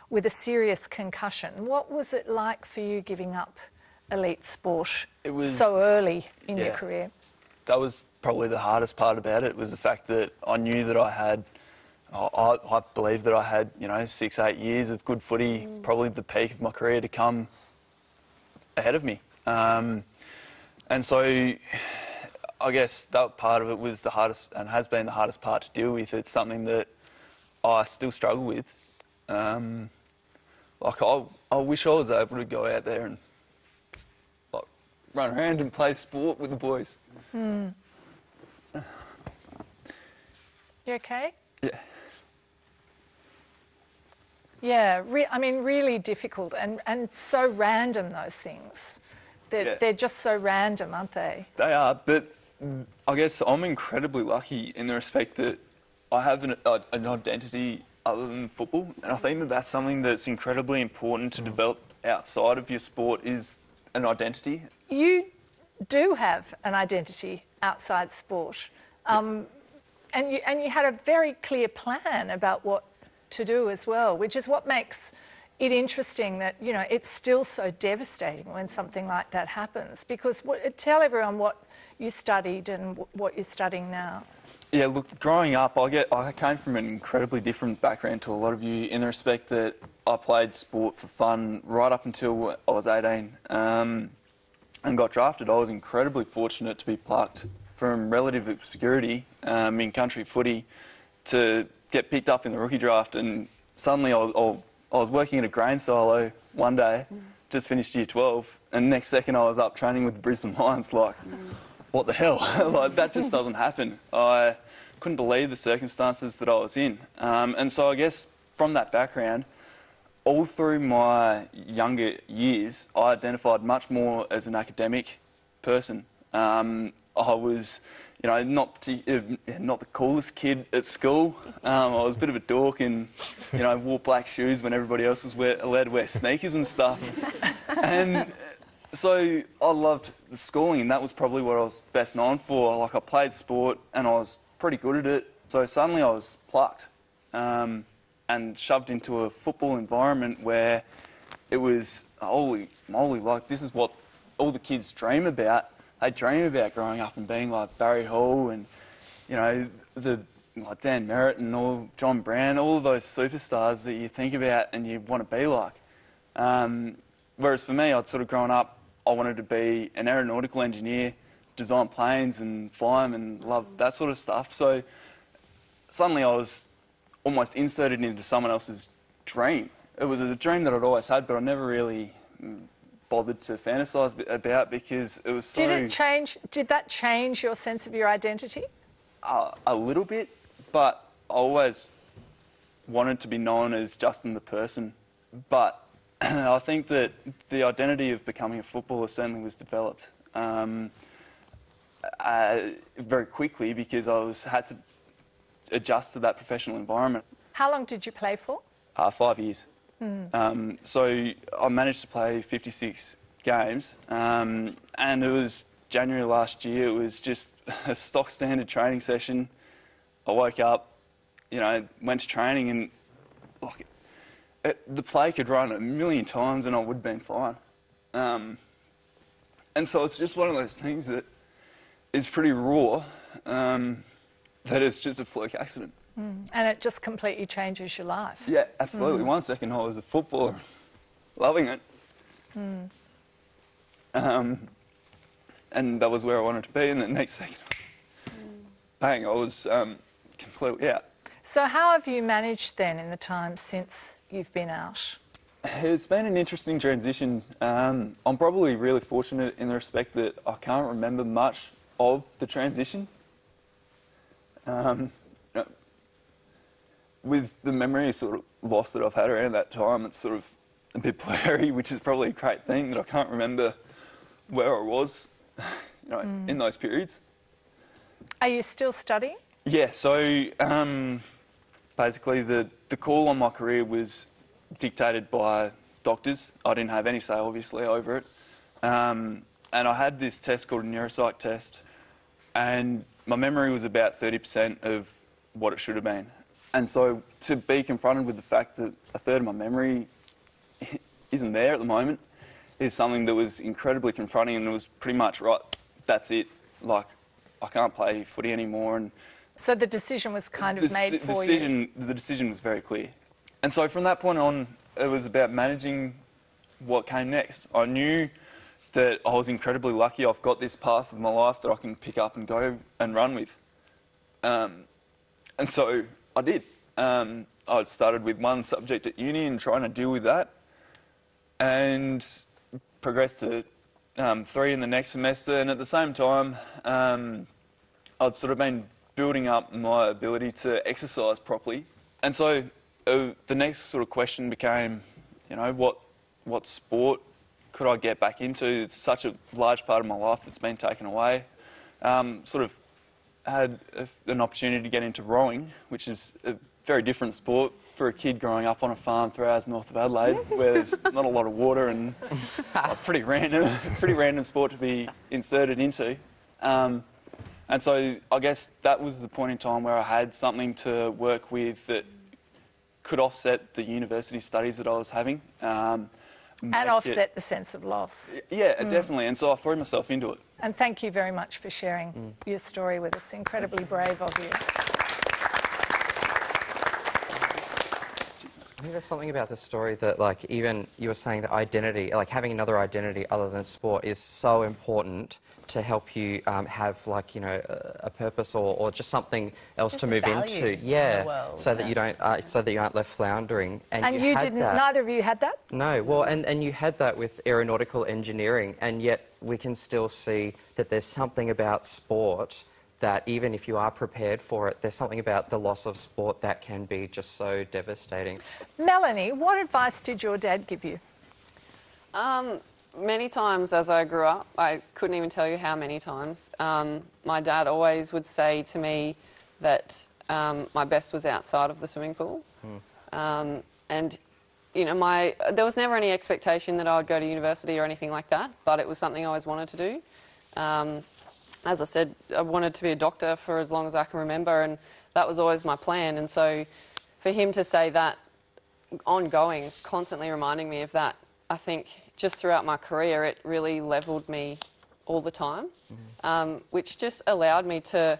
with a serious concussion. What was it like for you giving up elite sport It was- so early in your career? That was probably the hardest part about it was the fact that I knew that I had, I, I believed that I had, you know, six, eight years of good footy, probably the peak of my career to come ahead of me. Um, and so I guess that part of it was the hardest and has been the hardest part to deal with. It's something that I still struggle with. Um, like I, I wish I was able to go out there and like run around and play sport with the boys. Hmm. You okay? Yeah. Yeah, re- I mean, really difficult and, and so random, those things. They're, Yeah. they're just so random, aren't they? They are, but I guess I'm incredibly lucky in the respect that I have an, a, an identity other than football, and I think that that's something that's incredibly important to develop outside of your sport is an identity. You do have an identity outside sport. Um, and, you, and you had a very clear plan about what to do as well, which is what makes it interesting that, you know, it's still so devastating when something like that happens. Because what, tell everyone what you studied and wh- what you're studying now. Yeah, look, growing up, I get I came from an incredibly different background to a lot of you in the respect that I played sport for fun right up until I was 18 um, and got drafted. I was incredibly fortunate to be plucked from relative obscurity um, in country footy to get picked up in the rookie draft, and suddenly I was, I was working at a grain silo one day, just finished year 12, and next second I was up training with the Brisbane Lions, like what the hell? like that just doesn't happen. I couldn't believe the circumstances that I was in, um, and so I guess from that background, all through my younger years, I identified much more as an academic person. Um, I was, you know, not parti- uh, not the coolest kid at school. Um, I was a bit of a dork and, you know, wore black shoes when everybody else was wear, allowed to wear sneakers and stuff. and so I loved the schooling, and that was probably what I was best known for. Like I played sport, and I was pretty good at it. So suddenly I was plucked um, and shoved into a football environment where it was holy moly, like this is what all the kids dream about. They dream about growing up and being like Barry Hall and you know the like Dan Merrett and all John Brown, all those superstars that you think about and you want to be like. Um, whereas for me, I'd sort of grown up, I wanted to be an aeronautical engineer, design planes and fly them and love that sort of stuff. So suddenly I was almost inserted into someone else's dream. It was a dream that I'd always had, but I never really bothered to fantasize about because it was so Did it change? Did that change your sense of your identity? uh, a little bit, but I always wanted to be known as Justin the person. But I think that the identity of becoming a footballer certainly was developed um, uh, very quickly because I was had to adjust to that professional environment. How long did you play for? Uh, five years. Hmm. Um, so I managed to play 56 games, um, and it was January last year. It was just a stock standard training session. I woke up, you know, went to training, and like it, the play could run a million times, and I would have been fine. Um, and so it's just one of those things that is pretty raw. Um, that it's just a fluke accident. Mm. And it just completely changes your life. Yeah, absolutely. Mm. One second I was a footballer, loving it, Mm. um, and that was where I wanted to be. And the next second, bang, I was um, completely out. So, how have you managed then in the time since you've been out? It's been an interesting transition. Um, I'm probably really fortunate in the respect that I can't remember much of the transition. Um, with the memory sort of loss that I've had around that time, it's sort of a bit blurry, which is probably a great thing that I can't remember where I was, you know, Mm. in those periods. Are you still studying? Yeah, so um, basically the, the call on my career was dictated by doctors. I didn't have any say, obviously, over it. Um, and I had this test called a neuropsych test, and my memory was about 30% of what it should have been. And so to be confronted with the fact that a third of my memory isn't there at the moment is something that was incredibly confronting and it was pretty much right, that's it. Like, I can't play footy anymore. And So the decision was kind of made for you. decision, The decision was very clear. And so from that point on, it was about managing what came next. I knew that I was incredibly lucky. I've got this path of my life that I can pick up and go and run with. Um, and so I did. Um, I started with one subject at uni and trying to deal with that, and progressed to um, three in the next semester. And at the same time, um, I'd sort of been building up my ability to exercise properly. And so uh, the next sort of question became, you know, what what sport could I get back into? It's such a large part of my life that's been taken away. Um, sort of had a, an opportunity to get into rowing, which is a very different sport for a kid growing up on a farm three hours north of Adelaide, where there's not a lot of water and a pretty random, pretty random sport to be inserted into. Um, and so I guess that was the point in time where I had something to work with that could offset the university studies that I was having. Um, make and it- offset the sense of loss. Yeah, Mm. definitely. And so I threw myself into it. And thank you very much for sharing Mm. your story with us. Incredibly brave of you. I think there's something about this story that, like, even you were saying that identity, like having another identity other than sport, is so important to help you um, have, like, you know, a, a purpose or, or just something else Just to move value into. in the Yeah, world, so that you don't, uh, so that you aren't left floundering. And, And you had didn't, that. neither of you had that? No, well, and, and you had that with aeronautical engineering, and yet we can still see that there's something about sport that even if you are prepared for it, there's something about the loss of sport that can be just so devastating. Melanie, what advice did your dad give you? Um, many times as I grew up, I couldn't even tell you how many times, um, my dad always would say to me that um, my best was outside of the swimming pool. Um, and, you know, my, there was never any expectation that I would go to university or anything like that, but it was something I always wanted to do. Um, as I said, I wanted to be a doctor for as long as I can remember, and that was always my plan. And so for him to say that ongoing, constantly reminding me of that, I think just throughout my career, it really levelled me all the time, mm-hmm. um, which just allowed me to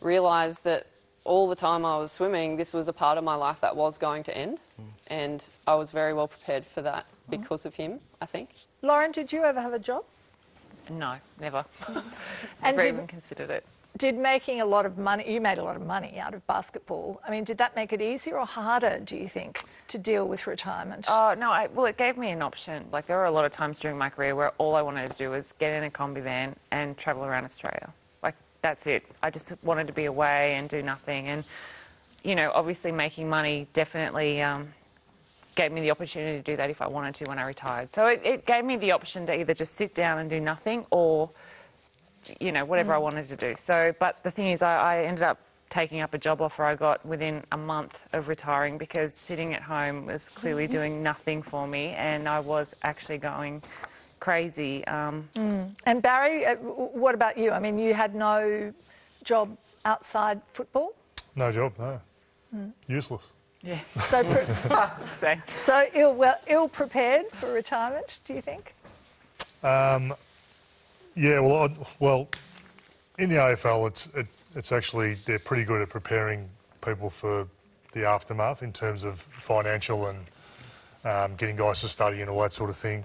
realise that all the time I was swimming, this was a part of my life that was going to end. Mm. And I was very well prepared for that uh-huh. because of him, I think. Lauren, did you ever have a job? No, never. And Never did- even considered it. Did making a lot of money, you made a lot of money out of basketball. I mean, did that make it easier or harder, do you think, to deal with retirement? Oh no! I, well, it gave me an option. Like there were a lot of times during my career where all I wanted to do was get in a Kombi van and travel around Australia. Like that's it. I just wanted to be away and do nothing. And you know, obviously making money definitely um, gave me the opportunity to do that if I wanted to when I retired. So it, it gave me the option to either just sit down and do nothing or you know whatever I wanted to do. So, but the thing is, I, I ended up taking up a job offer I got within a month of retiring because sitting at home was clearly doing nothing for me, and I was actually going crazy. Um, Mm. And Barry, uh, what about you? I mean, you had no job outside football? No job, no. Mm. Useless. Yeah. So, pre- so ill, well, ill prepared for retirement, do you think? Um, yeah, well, I, well, in the AFL, it's it, it's actually they're pretty good at preparing people for the aftermath in terms of financial and um, getting guys to study and all that sort of thing.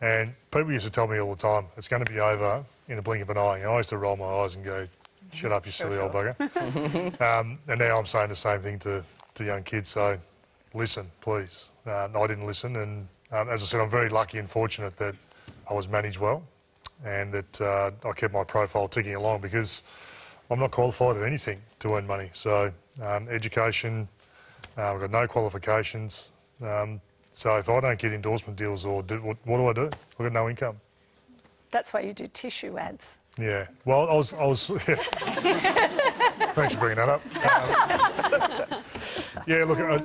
And people used to tell me all the time, it's going to be over in a blink of an eye. And I used to roll my eyes and go, shut up, you silly old bugger. um, and now I'm saying the same thing to, to young kids. So listen, please. Uh, I didn't listen. And um, as I said, I'm very lucky and fortunate that I was managed well and that uh, I kept my profile ticking along because I'm not qualified at anything to earn money. So um, education, uh, I've got no qualifications. Um, so if I don't get endorsement deals or do, what, what do I do? I've got no income. That's why you do tissue ads. Yeah. Well, I was. I was Thanks for bringing that up. Um, yeah. Look, I,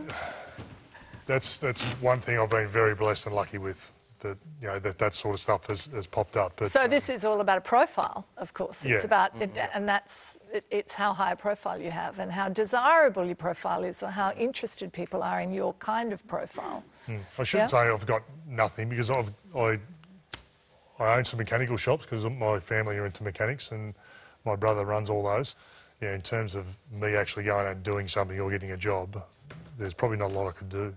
that's that's one thing I've been very blessed and lucky with that you know that that sort of stuff has, has popped up. But So this is all about a profile, of course. It's Yeah. about, it, and that's it, it's how high a profile you have, and how desirable your profile is, or how interested people are in your kind of profile. Hmm. I shouldn't Yeah. say I've got nothing because I've I I own some mechanical shops because my family are into mechanics and my brother runs all those. Yeah, in terms of me actually going out and doing something or getting a job, there's probably not a lot I could do.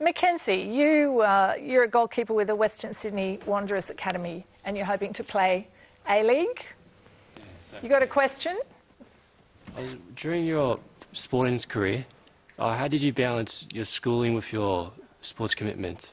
Mackenzie, you uh, you're a goalkeeper with the Western Sydney Wanderers Academy, and you're hoping to play A League. You got a question? During your sporting career, uh, how did you balance your schooling with your sports commitment?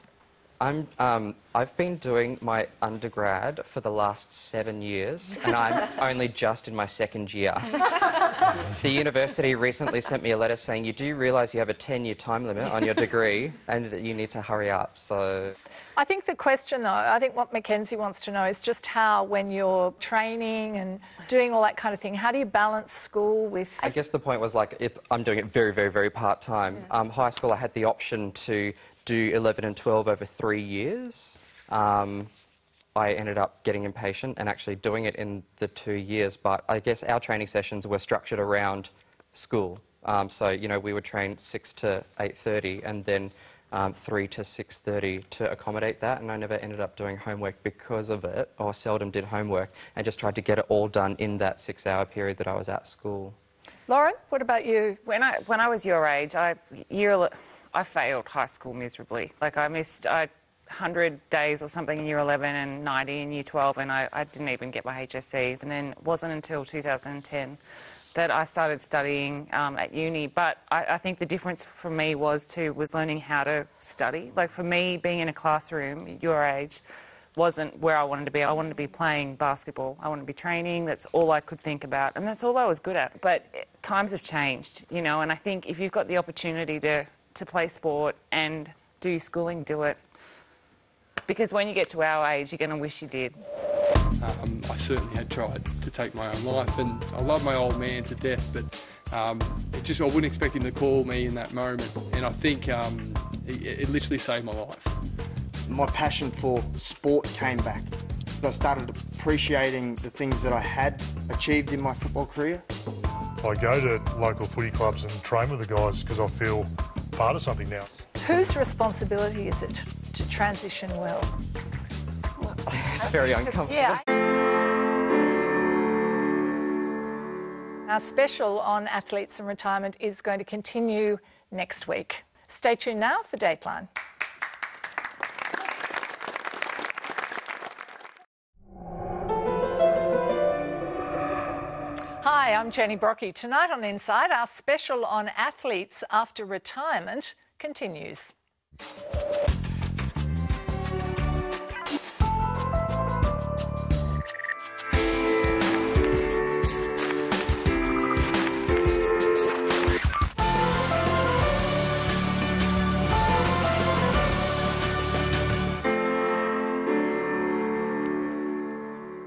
I'm, um, I've been doing my undergrad for the last seven years, and I'm only just in my second year. the university recently sent me a letter saying, You do realise you have a 10 year time limit on your degree and that you need to hurry up. So, I think the question, though, I think what Mackenzie wants to know is just how, when you're training and doing all that kind of thing, how do you balance school with? I guess the point was like, it, I'm doing it very, very, very part time. Um, high school, I had the option to do 11 and 12 over three years. Um, I ended up getting impatient and actually doing it in the two years. But I guess our training sessions were structured around school. Um, so you know we would train six to 8:30 and then um, three to 6:30 to accommodate that. And I never ended up doing homework because of it, or seldom did homework, and just tried to get it all done in that six-hour period that I was at school. Lauren, what about you? When I when I was your age, I year ele- I failed high school miserably. Like I missed I, 100 days or something in year 11 and 90 in year 12, and I, I didn't even get my HSC. And then it wasn't until 2010 that I started studying um, at uni. But I, I think the difference for me was too was learning how to study. Like for me, being in a classroom your age wasn't where I wanted to be. I wanted to be playing basketball. I wanted to be training. That's all I could think about, and that's all I was good at. But eh, times have changed, you know. And I think if you've got the opportunity to to play sport and do schooling, do it. Because when you get to our age, you're going to wish you did. Um, I certainly had tried to take my own life, and I love my old man to death, but um, it just I wouldn't expect him to call me in that moment, and I think um, it, it literally saved my life. My passion for sport came back. I started appreciating the things that I had achieved in my football career. I go to local footy clubs and train with the guys because I feel part of something now. Whose responsibility is it to transition well? It's very uncomfortable. Yeah. Our special on athletes and retirement is going to continue next week. Stay tuned now for Dateline. Hi, I'm Jenny Brockie. Tonight on Insight, our special on athletes after retirement continues.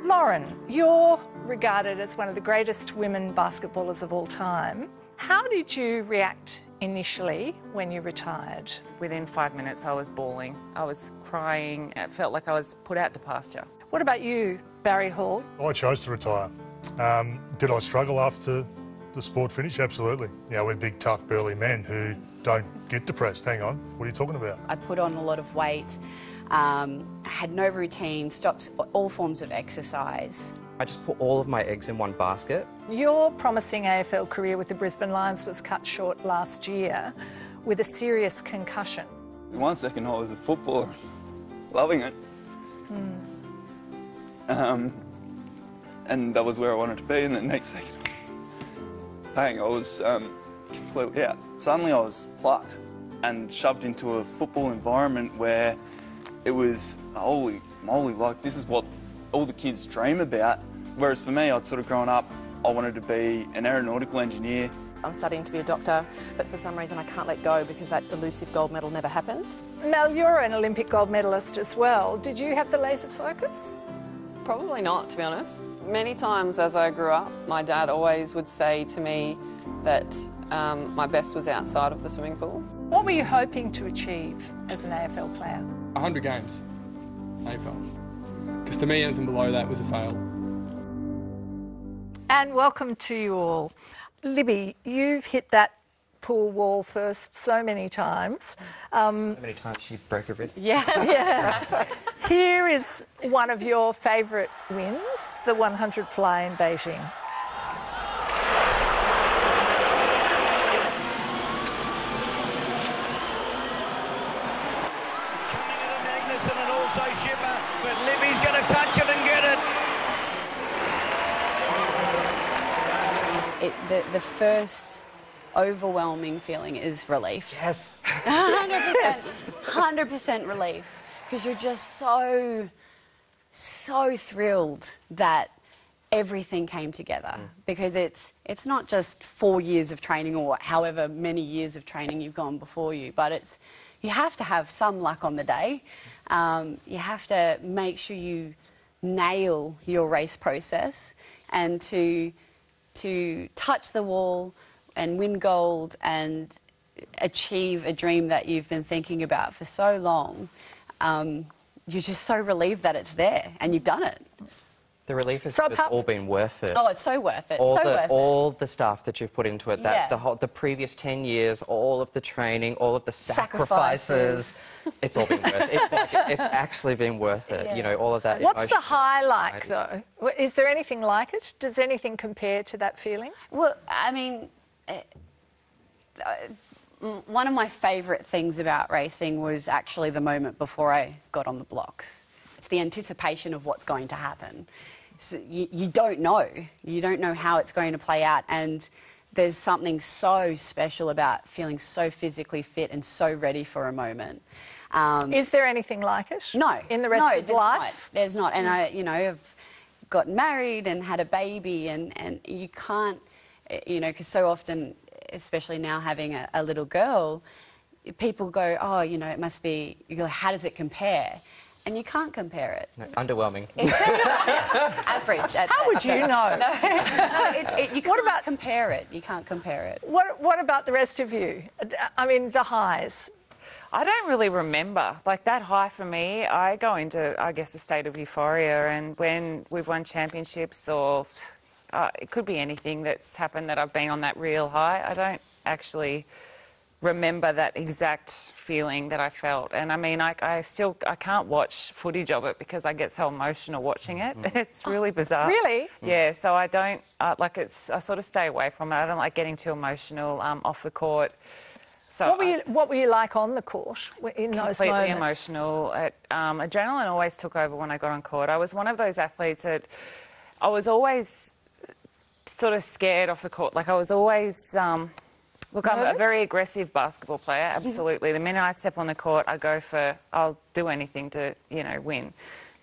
Lauren, you're regarded as one of the greatest women basketballers of all time. How did you react initially when you retired? Within five minutes, I was bawling. I was crying. It felt like I was put out to pasture. What about you, Barry Hall? I chose to retire. Um, did I struggle after the sport finished? Absolutely. You know, we're big, tough, burly men who don't get depressed. Hang on, what are you talking about? I put on a lot of weight, um, had no routine, stopped all forms of exercise. I just put all of my eggs in one basket. Your promising AFL career with the Brisbane Lions was cut short last year with a serious concussion. In one second, I was a footballer, loving it. Um, and that was where I wanted to be. And the next second, bang, I was um, completely out. Suddenly, I was plucked and shoved into a football environment where it was holy moly, like this is what all the kids dream about. Whereas for me, I'd sort of grown up, I wanted to be an aeronautical engineer. I'm studying to be a doctor, but for some reason I can't let go because that elusive gold medal never happened. Mel, you're an Olympic gold medalist as well. Did you have the laser focus? Probably not, to be honest. Many times as I grew up, my dad always would say to me that um, my best was outside of the swimming pool. What were you hoping to achieve as an AFL player? 100 games, AFL. Because to me, anything below that was a fail. And welcome to you all. Libby, you've hit that pool wall first so many times. Um, So many times she broke a wrist. Yeah. yeah. Here is one of your favourite wins, the 100 fly in Beijing. Magnuson and also Schipper, but Libby's going to touch it and get it. It, the, the first overwhelming feeling is relief. Yes. 100%, 100% relief. Because you're just so, so thrilled that everything came together. Because it's, it's not just four years of training or however many years of training you've gone before you, but it's, you have to have some luck on the day. Um, you have to make sure you nail your race process and to to touch the wall and win gold and achieve a dream that you've been thinking about for so long, um, you're just so relieved that it's there and you've done it. The relief is So that it's all been worth it. Oh, it's so worth it. all so the worth it. the stuff that you've put into it, that Yeah. the whole the previous ten years, all of the training, all of the sacrifices, Sacrifices. it's all been worth it. It's, like, it's actually been worth it. You know, all of that. What's the emotion. high like, though? Is there anything like it? Does anything compare to that feeling? Well, I mean, uh, uh, one of my favourite things about racing was actually the moment before I got on the blocks. It's the anticipation of what's going to happen. So you, you don't know. You don't know how it's going to play out. And there's something so special about feeling so physically fit and so ready for a moment. Um, Is there anything like it? no. In the rest no, of there's life? Not. There's not. And I, you know, I've gotten married and had a baby, and, and you can't, eh, you know, because so often, especially now having a, a little girl, people go, oh, you know, it must be, you go, how does it compare? And you can't compare it. No, underwhelming. Average. At, How would you know? No, no it's, it, you can't about, compare it. You can't compare it. What, what about the rest of you? I mean, the highs. I don't really remember. Like that high for me, I go into, I guess, a state of euphoria. And when we've won championships or uh, it could be anything that's happened that I've been on that real high, I don't actually remember that exact feeling that I felt. And I mean, I, I still, I can't watch footage of it because I get so emotional watching it. It's really bizarre. Really? Yeah, so I don't, uh, like it's, I sort of stay away from it. I don't like getting too emotional um, off the court. So what, were I- you, what were you like on the court in those completely emotional. It, um, adrenaline always took over when I got on court. I was one of those athletes that I was always sort of scared off the court. Like I was always. Um, Look, I'm a very aggressive basketball player. Absolutely. the minute I step on the court, I go for. I'll do anything to, you know, win.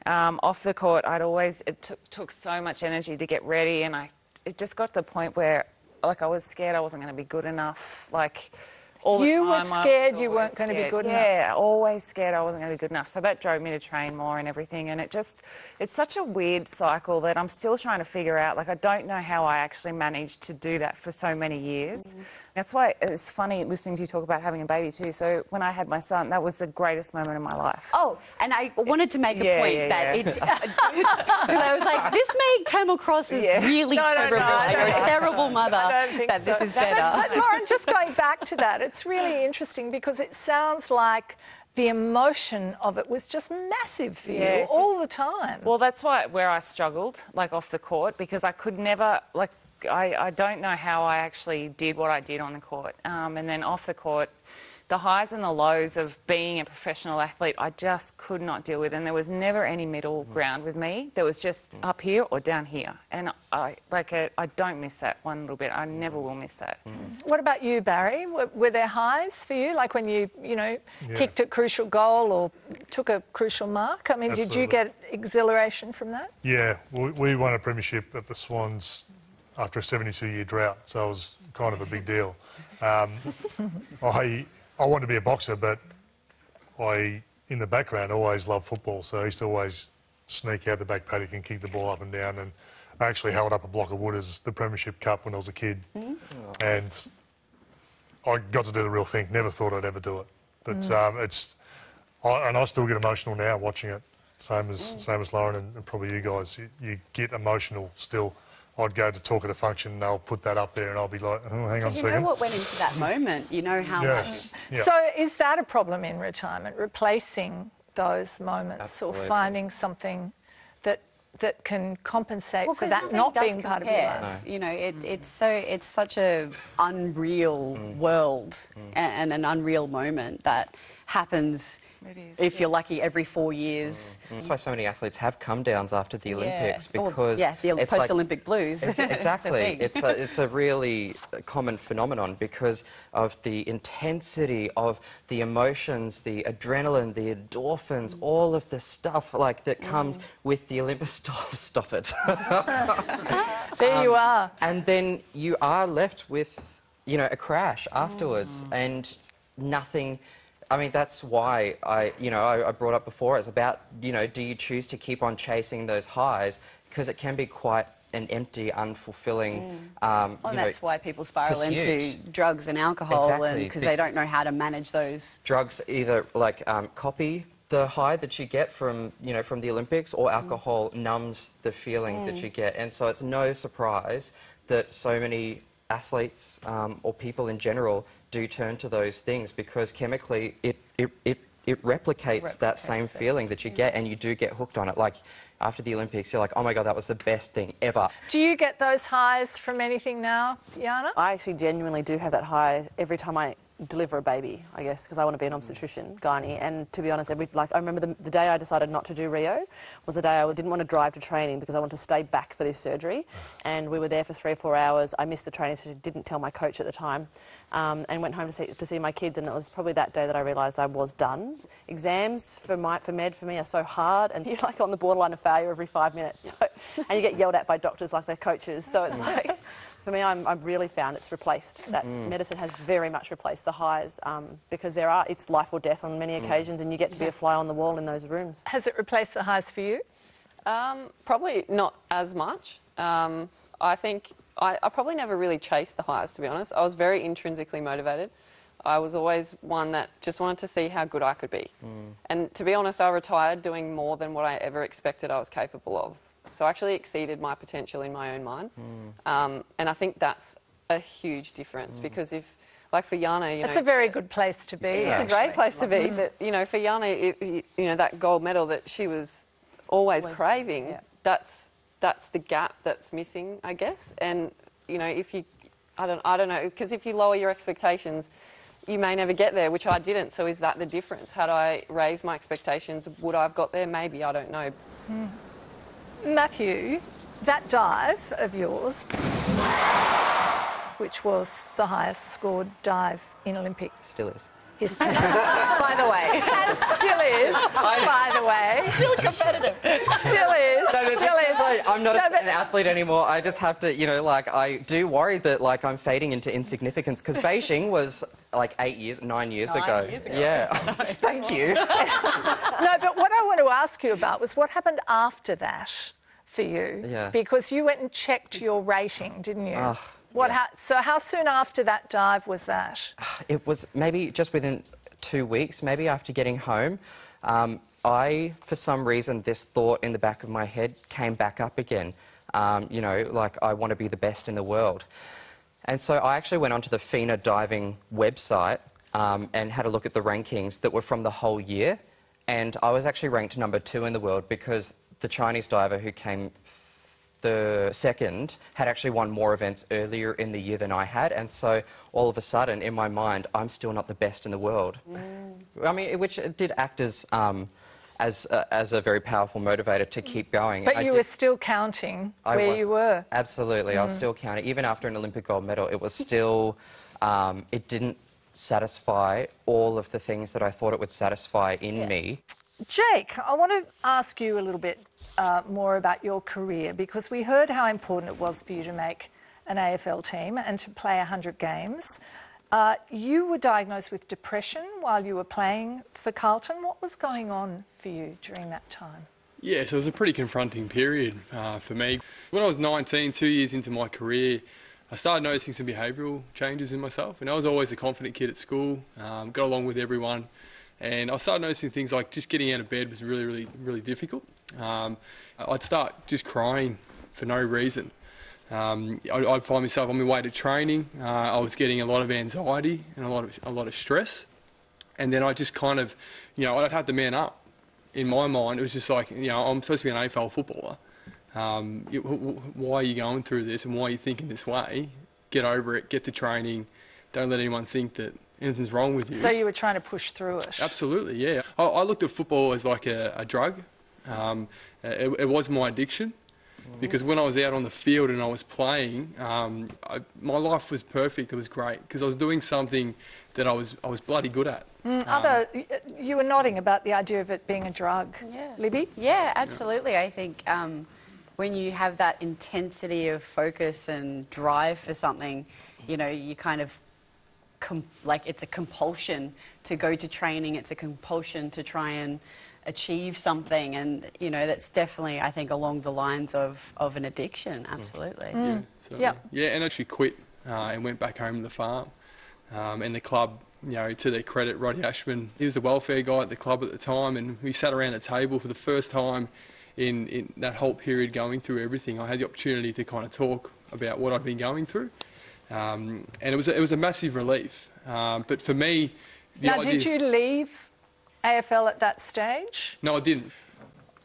Um, off the court, I'd always. It took took so much energy to get ready, and I. It just got to the point where, like, I was scared I wasn't going to be good enough. Like, all the You were time. I was scared you weren't gonna be scared. good enough. Yeah, always scared I wasn't going to be good enough. So that drove me to train more and everything. And it just, it's such a weird cycle that I'm still trying to figure out. Like, I don't know how I actually managed to do that for so many years. Mm-hmm. That's why it's funny listening to you talk about having a baby too. So when I had my son, that was the greatest moment in my life. Oh, and I wanted to make a Yeah, point yeah, that yeah. it. Because I was like, this may come across as really No, no, no, terrible. I like, you're a terrible mother. I don't think that this is better. But, but Lauren, just going back to that, it's really interesting because it sounds like the emotion of it was just massive for you Yeah, all the time. Well, that's why where I struggled, like off the court, because I could never like. I, I don't know how I actually did what I did on the court, um, and then off the court, the highs and the lows of being a professional athlete, I just could not deal with, and there was never any middle ground with me. There was just up here or down here, and I like uh, I don't miss that one little bit. I never will miss that. What about you, Barry? Were, were there highs for you, like when you, you know, Yeah. kicked a crucial goal or took a crucial mark? I mean, did you get exhilaration from that? Yeah, we, we won a premiership at the Swans after a 72-year drought, so it was kind of a big deal. Um, I I wanted to be a boxer, but I, in the background, always loved football, so I used to always sneak out the back paddock and kick the ball up and down. And I actually held up a block of wood as the premiership cup when I was a kid, and I got to do the real thing. Never thought I'd ever do it, but Mm. um, it's I, and I still get emotional now watching it. Same as Mm. same as Lauren and, and probably you guys. You, you get emotional still. I'd go to talk at a function and they'll put that up there and I'll be like, oh, hang on a Because you second. know what went into that moment. You know how Yeah. much. Yeah. So, is that a problem in retirement? Replacing those moments Absolutely. or finding something that that can compensate Well, for 'cause that not does being part of your compare. life? You know, it, it's so it's such a unreal mm. world a- and, an unreal moment that happens. If you're lucky, every four years. Mm. That's why so many athletes have come downs after the Olympics Or- because yeah, the it's post-Olympic blues. Ex- It's a exactly. it's a, it's a really common phenomenon because of the intensity of the emotions, the adrenaline, the endorphins, mm. all of the stuff like that comes mm. with the Olympics. Stop, stop it. There um, you Um, are. And then you are left with, you know, a crash afterwards and nothing. I mean, that's why I, you know, I, I brought up before. It's about, you know, do you choose to keep on chasing those highs because it can be quite an empty, unfulfilling. Um, Well, you know, that's why people spiral into drugs and alcohol, Exactly, because they don't know how to manage those. drugs either like um, copy the high that you get from you know from the Olympics, or alcohol numbs the feeling that Mm. you get, and so it's no surprise that so many athletes um, or people in general do turn to those things because chemically it it, it it replicates, that same feeling that you get, and you do get hooked on it. Like after the Olympics, you're like, oh my god, that was the best thing ever. Do you get those highs from anything now, Jana? I actually genuinely do have that high every time I deliver a baby, I guess, because I want to be an obstetrician, gynae. And to be honest, every, like I remember the, the day I decided not to do Rio was the day I didn't want to drive to training because I wanted to stay back for this surgery. And we were there for three or four hours. I missed the training session, didn't tell my coach at the time, um, and went home to see, to see my kids. And it was probably that day that I realised I was done. Exams for my for med for me are so hard, and you're like on the borderline of failure every five minutes. So, and you get yelled at by doctors like they're coaches. So it's like. For me, I'm, I've really found it's replaced. That Mm. medicine has very much replaced the highs um, because there are it's life or death on many occasions, and you get to be a fly on the wall in those rooms. Has it replaced the highs for you? Um, probably not as much. Um, I think I, I probably never really chased the highs, to be honest. I was very intrinsically motivated. I was always one that just wanted to see how good I could be. And to be honest, I retired doing more than what I ever expected I was capable of. So I actually exceeded my potential in my own mind. Um, and I think that's a huge difference because if, like for Jana, you It's know, a very good place to be. it's a actually. great place to be, Mm. but you know, for Jana, it, you you know, that gold medal that she was always, craving, that's that's the gap that's missing, I guess. And you know, if you, I don't, I don't know, because if you lower your expectations, you may never get there, which I didn't. So is that the difference? Had I raised my expectations, would I have got there? Maybe I don't know. Matthew, that dive of yours, which was the highest scored dive in Olympic Still is. history. By the way. and still is, by the way. Still competitive. Still is. No, but still I'm not No, a- but- an athlete anymore. I just have to, you know, like I do worry that like I'm fading into insignificance because Beijing was like eight years, nine years Nine ago. years ago. Yeah. Thank you. no, but what I want to ask you about was what happened after that for you? Yeah. Because you went and checked your rating, didn't you? Ugh, what? Ha- so how soon after that dive was that? It was maybe just within two weeks, maybe after getting home. Um, I, for some reason, this thought in the back of my head came back up again. Um, you know, like I want to be the best in the world. And so I actually went onto the FINA diving website um, and had a look at the rankings that were from the whole year. And I was actually ranked number two in the world because the Chinese diver who came the second had actually won more events earlier in the year than I had, and so all of a sudden, in my mind, I'm still not the best in the world. I mean, which did act as um, as uh, as a very powerful motivator to keep going. But I you did- were still counting I where was- you were. Absolutely, I was Mm. still counting. Even after an Olympic gold medal, it was still, um, it didn't satisfy all of the things that I thought it would satisfy in me. Jake, I want to ask you a little bit uh, more about your career because we heard how important it was for you to make an AFL team and to play 100 games. Uh, you were diagnosed with depression while you were playing for Carlton. What was going on for you during that time? Yeah, so it was a pretty confronting period uh, for me. When I was 19, two years into my career, I started noticing some behavioural changes in myself. And I was always a confident kid at school, um, got along with everyone. And I started noticing things like just getting out of bed was really, really, really difficult. Um, I'd start just crying for no reason. Um, I'd, I'd find myself on my way to training. Uh, I was getting a lot of anxiety and a lot of a lot of stress, and then I just kind of, you know, I'd have to man up. In my mind, it was just like, you know, I'm supposed to be an AFL footballer. Um, w- why are you going through this, and why are you thinking this way? Get over it. Get the training. Don't let anyone think that anything's wrong with you. So you were trying to push through it. Absolutely, yeah. I, I looked at football as like a, a drug. Um, it, it was my addiction because when I was out on the field and I was playing, um, I, my life was perfect. It was great because I was doing something that I was I was bloody good at. Mm, Um, other, y- you were nodding about the idea of it being a drug. Yeah. Libby? Yeah, absolutely. I think um, when you have that intensity of focus and drive for something, you know, you kind of com- like it's a compulsion to go to training. It's a compulsion to try and achieve something, and you know that's definitely I think along the lines of of an addiction. Absolutely. Yeah, so, Yep. yeah, and actually quit uh, and went back home to the farm. Um, and the club, you know, to their credit, Roddy Ashman, he was the welfare guy at the club at the time, and we sat around a table for the first time in, in that whole period going through everything. I had the opportunity to kind of talk about what I'd been going through, um, and it was a, it was a massive relief. Um, but for me, now, idea, did you leave AFL at that stage? no, I didn't.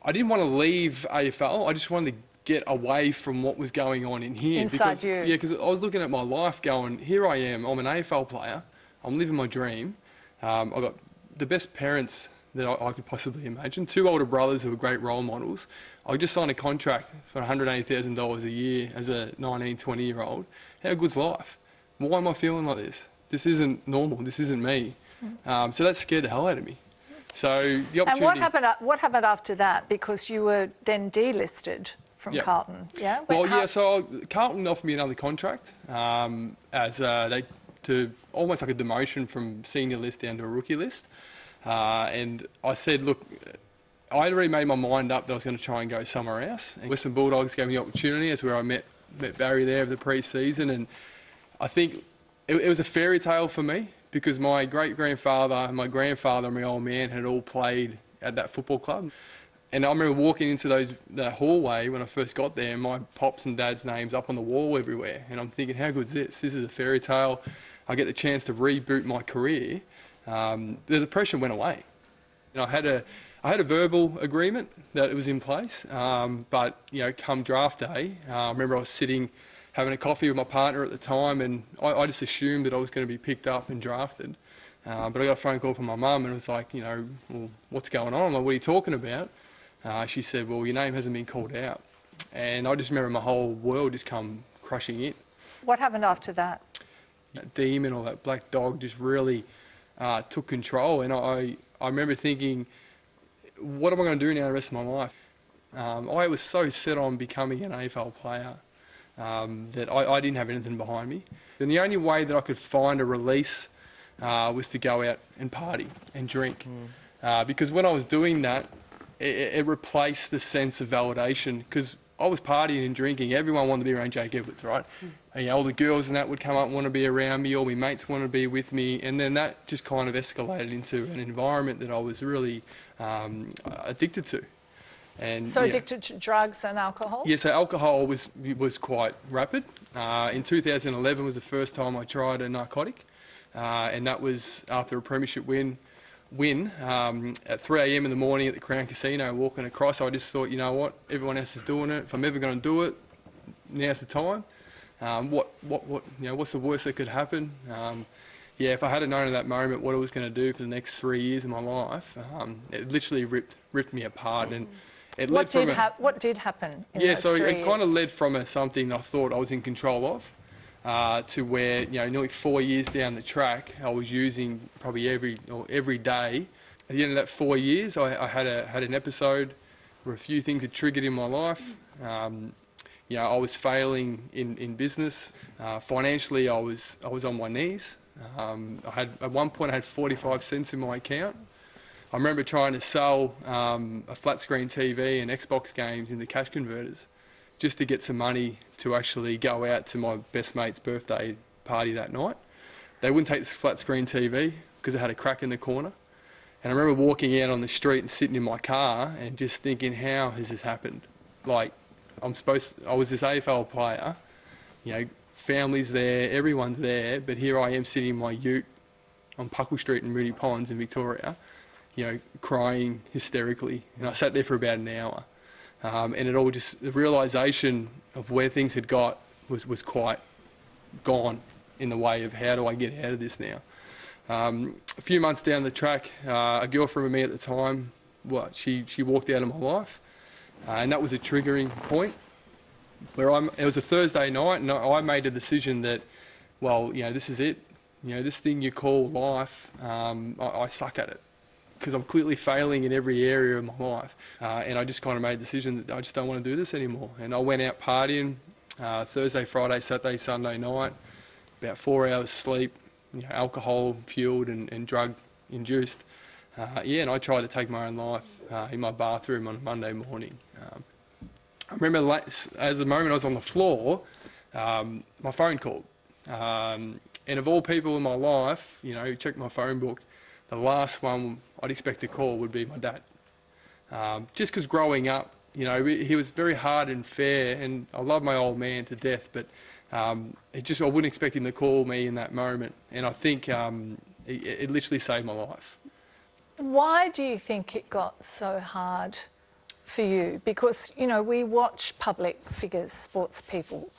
I didn't want to leave AFL. I just wanted to get away from what was going on in here. Inside because, you. Yeah, because I was looking at my life going, here I am, I'm an AFL player, I'm living my dream. Um, I've got the best parents that I, I could possibly imagine, two older brothers who are great role models. I just signed a contract for $180,000 a year as a 19, 20 year old. How good's life? Why am I feeling like this? This isn't normal, this isn't me. Um, so that scared the hell out of me. So the opportunity. And what happened, what happened after that? Because you were then delisted from Yeah. Carlton. Yeah? Well, how- yeah. So Carlton offered me another contract um, as uh, they to almost like a demotion from senior list down to a rookie list, uh, and I said, look. I had already made my mind up that I was going to try and go somewhere else. And Western Bulldogs gave me the opportunity. That's where I met, met Barry there of the pre-season. And I think it, it was a fairy tale for me because my great-grandfather and my grandfather and my old man had all played at that football club. And I remember walking into those that hallway when I first got there, and my pops and dad's names up on the wall everywhere. And I'm thinking, how good's this? This is a fairy tale. I get the chance to reboot my career. Um, the depression went away. And I had a, I had a verbal agreement that it was in place, um, but you know, come draft day, uh, I remember I was sitting having a coffee with my partner at the time, and I, I just assumed that I was going to be picked up and drafted. Uh, but I got a phone call from my mum, and it was like, you know, well, what's going on? I'm like, what are you talking about? Uh, she said, well, your name hasn't been called out. And I just remember my whole world just come crushing in. what happened after that? That demon or that black dog just really uh, took control. And I, I remember thinking, what am I going to do now the rest of my life? Um, I was so set on becoming an AFL player um, that I, I didn't have anything behind me. And the only way that I could find a release uh, was to go out and party and drink. Uh, because when I was doing that, it, it replaced the sense of validation. Because I was partying and drinking, everyone wanted to be around Jake Edwards, right? And, you know, all the girls and that would come up and want to be around me, all my mates wanted to be with me, and then that just kind of escalated into an environment that I was really um, addicted to. And So yeah. addicted to drugs and alcohol? Yeah, so alcohol was was quite rapid. Uh, in 2011 was the first time I tried a narcotic, uh, and that was after a premiership win. Win um, at 3 a.m. in the morning at the Crown Casino, walking across. I just thought, you know what, everyone else is doing it. If I'm ever going to do it, now's the time. Um, what, what, what, you know, what's the worst that could happen? Um, yeah, if I had known at that moment what I was going to do for the next three years of my life, um, it literally ripped ripped me apart, and it What did, a, what did happen? Yeah, so it kind of led from a, something I thought I was in control of uh, to where you know nearly four years down the track, I was using probably every or every day. At the end of that four years, I, I had a had an episode where a few things had triggered in my life. Um, you know, I was failing in, in business. Uh, financially, I was I was on my knees. Um, I had at one point I had 45 cents in my account. I remember trying to sell um, a flat screen TV and Xbox games into cash converters, just to get some money to actually go out to my best mate's birthday party that night. They wouldn't take this flat screen TV because it had a crack in the corner. And I remember walking out on the street and sitting in my car and just thinking, how has this happened? Like, I'm supposed, to, I was this AFL player, you know, families there, everyone's there, but here I am sitting in my ute on Puckle Street in Moonee Ponds in Victoria, you know, crying hysterically. And I sat there for about an hour. Um, and it all just, the realisation of where things had got was, was quite gone in the way of how do I get out of this now. Um, a few months down the track, uh, a girlfriend with me at the time, what she she walked out of my life, uh, and that was a triggering point. Where I'm, it was a Thursday night, and I made a decision that, well, you know, this is it. You know, this thing you call life, um, I, I, suck at it because I'm clearly failing in every area of my life, uh, and I just kind of made a decision that I just don't want to do this anymore. And I went out partying uh, Thursday, Friday, Saturday, Sunday night, about four hours sleep, you know, alcohol fueled and, and drug induced. Uh, yeah, and I tried to take my own life uh, in my bathroom on Monday morning. Um, I remember late, as the moment I was on the floor, um, my phone called. Um, and of all people in my life, you know, check my phone book, the last one I'd expect to call would be my dad. Um, just because growing up, you know, he was very hard and fair, and I love my old man to death, but um, it just I wouldn't expect him to call me in that moment, and I think um, it, it, literally saved my life. Why do you think it got so hard for you? Because you know we watch public figures, sports people,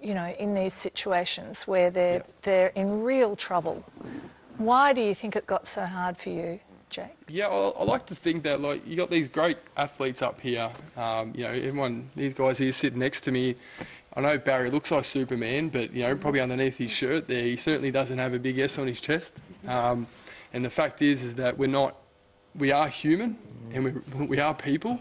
you know, in these situations where they're yeah. they're in real trouble. Why do you think it got so hard for you? Yeah, I, I, like to think that like you got these great athletes up here. Um, you know, everyone, these guys here sitting next to me. I know Barry looks like Superman, but you know, probably underneath his shirt there, he certainly doesn't have a big S on his chest. Um, and the fact is, is that we're not, we are human, and we, we are people.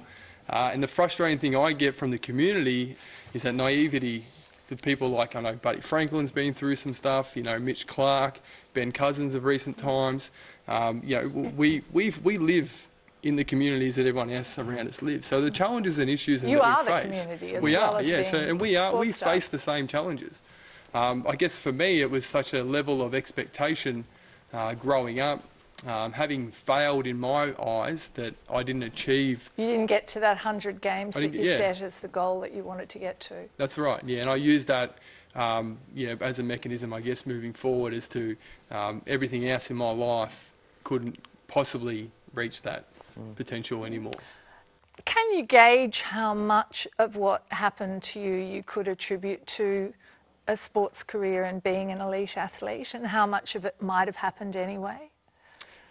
Uh, and the frustrating thing I get from the community is that naivety. The people like I know Buddy Franklin's been through some stuff. You know, Mitch Clark, Ben Cousins of recent times. Um, you know, we we we live in the communities that everyone else around us lives. So the challenges and issues you that are we the face, community as we well are, as yeah. So and we are we stuff. face the same challenges. Um, I guess for me, it was such a level of expectation uh, growing up, um, having failed in my eyes that I didn't achieve. You didn't get to that hundred games that you yeah. set as the goal that you wanted to get to. That's right. Yeah, and I used that. Um, you know, as a mechanism, I guess, moving forward, as to um, everything else in my life couldn't possibly reach that mm. potential anymore. Can you gauge how much of what happened to you you could attribute to a sports career and being an elite athlete, and how much of it might have happened anyway?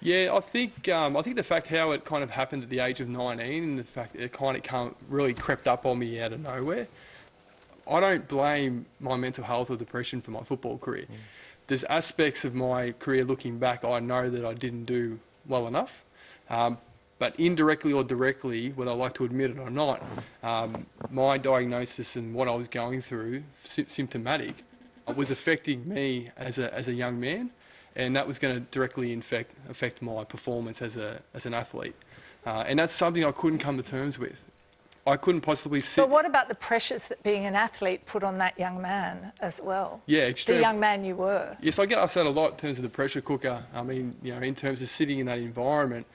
Yeah, I think um, I think the fact how it kind of happened at the age of 19, and the fact it kind of come, really crept up on me out of nowhere. I don't blame my mental health or depression for my football career. Mm. There's aspects of my career looking back I know that I didn't do well enough. Um, but indirectly or directly, whether I like to admit it or not, um, my diagnosis and what I was going through, sy- symptomatic, was affecting me as a, as a young man, and that was going to directly infect, affect my performance as, a, as an athlete. Uh, and that's something I couldn't come to terms with. I couldn't possibly sit. But what about the pressures that being an athlete put on that young man as well? Yeah, extreme. The young man you were. Yes, I get asked that a lot in terms of the pressure cooker. I mean, you know, in terms of sitting in that environment,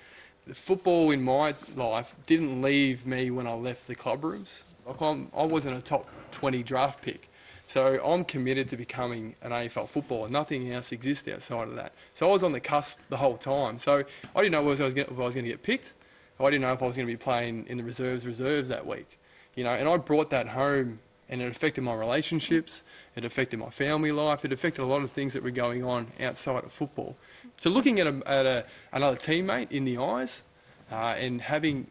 football in my life didn't leave me when I left the club rooms. Like I'm, I wasn't a top 20 draft pick. So I'm committed to becoming an AFL footballer. Nothing else exists outside of that. So I was on the cusp the whole time. So I didn't know if I was going to get picked. I didn't know if I was going to be playing in the reserves reserves that week. You know, and I brought that home and it affected my relationships, it affected my family life, it affected a lot of things that were going on outside of football. So looking at, a, at a, another teammate in the eyes uh, and having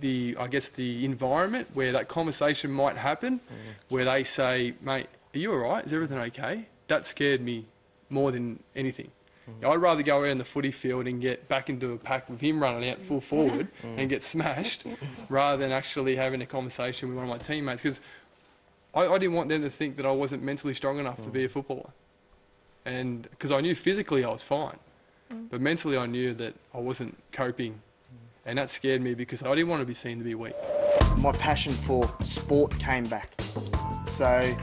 the, I guess, the environment where that conversation might happen, mm. where they say, mate, are you all right? Is everything okay? That scared me more than anything. Mm. I'd rather go around the footy field and get back into a pack with him running out full forward mm. and get smashed rather than actually having a conversation with one of my teammates because I, I, didn't want them to think that I wasn't mentally strong enough mm. to be a footballer. And because I knew physically I was fine, mm. but mentally I knew that I wasn't coping and that scared me because I didn't want to be seen to be weak. My passion for sport came back. So,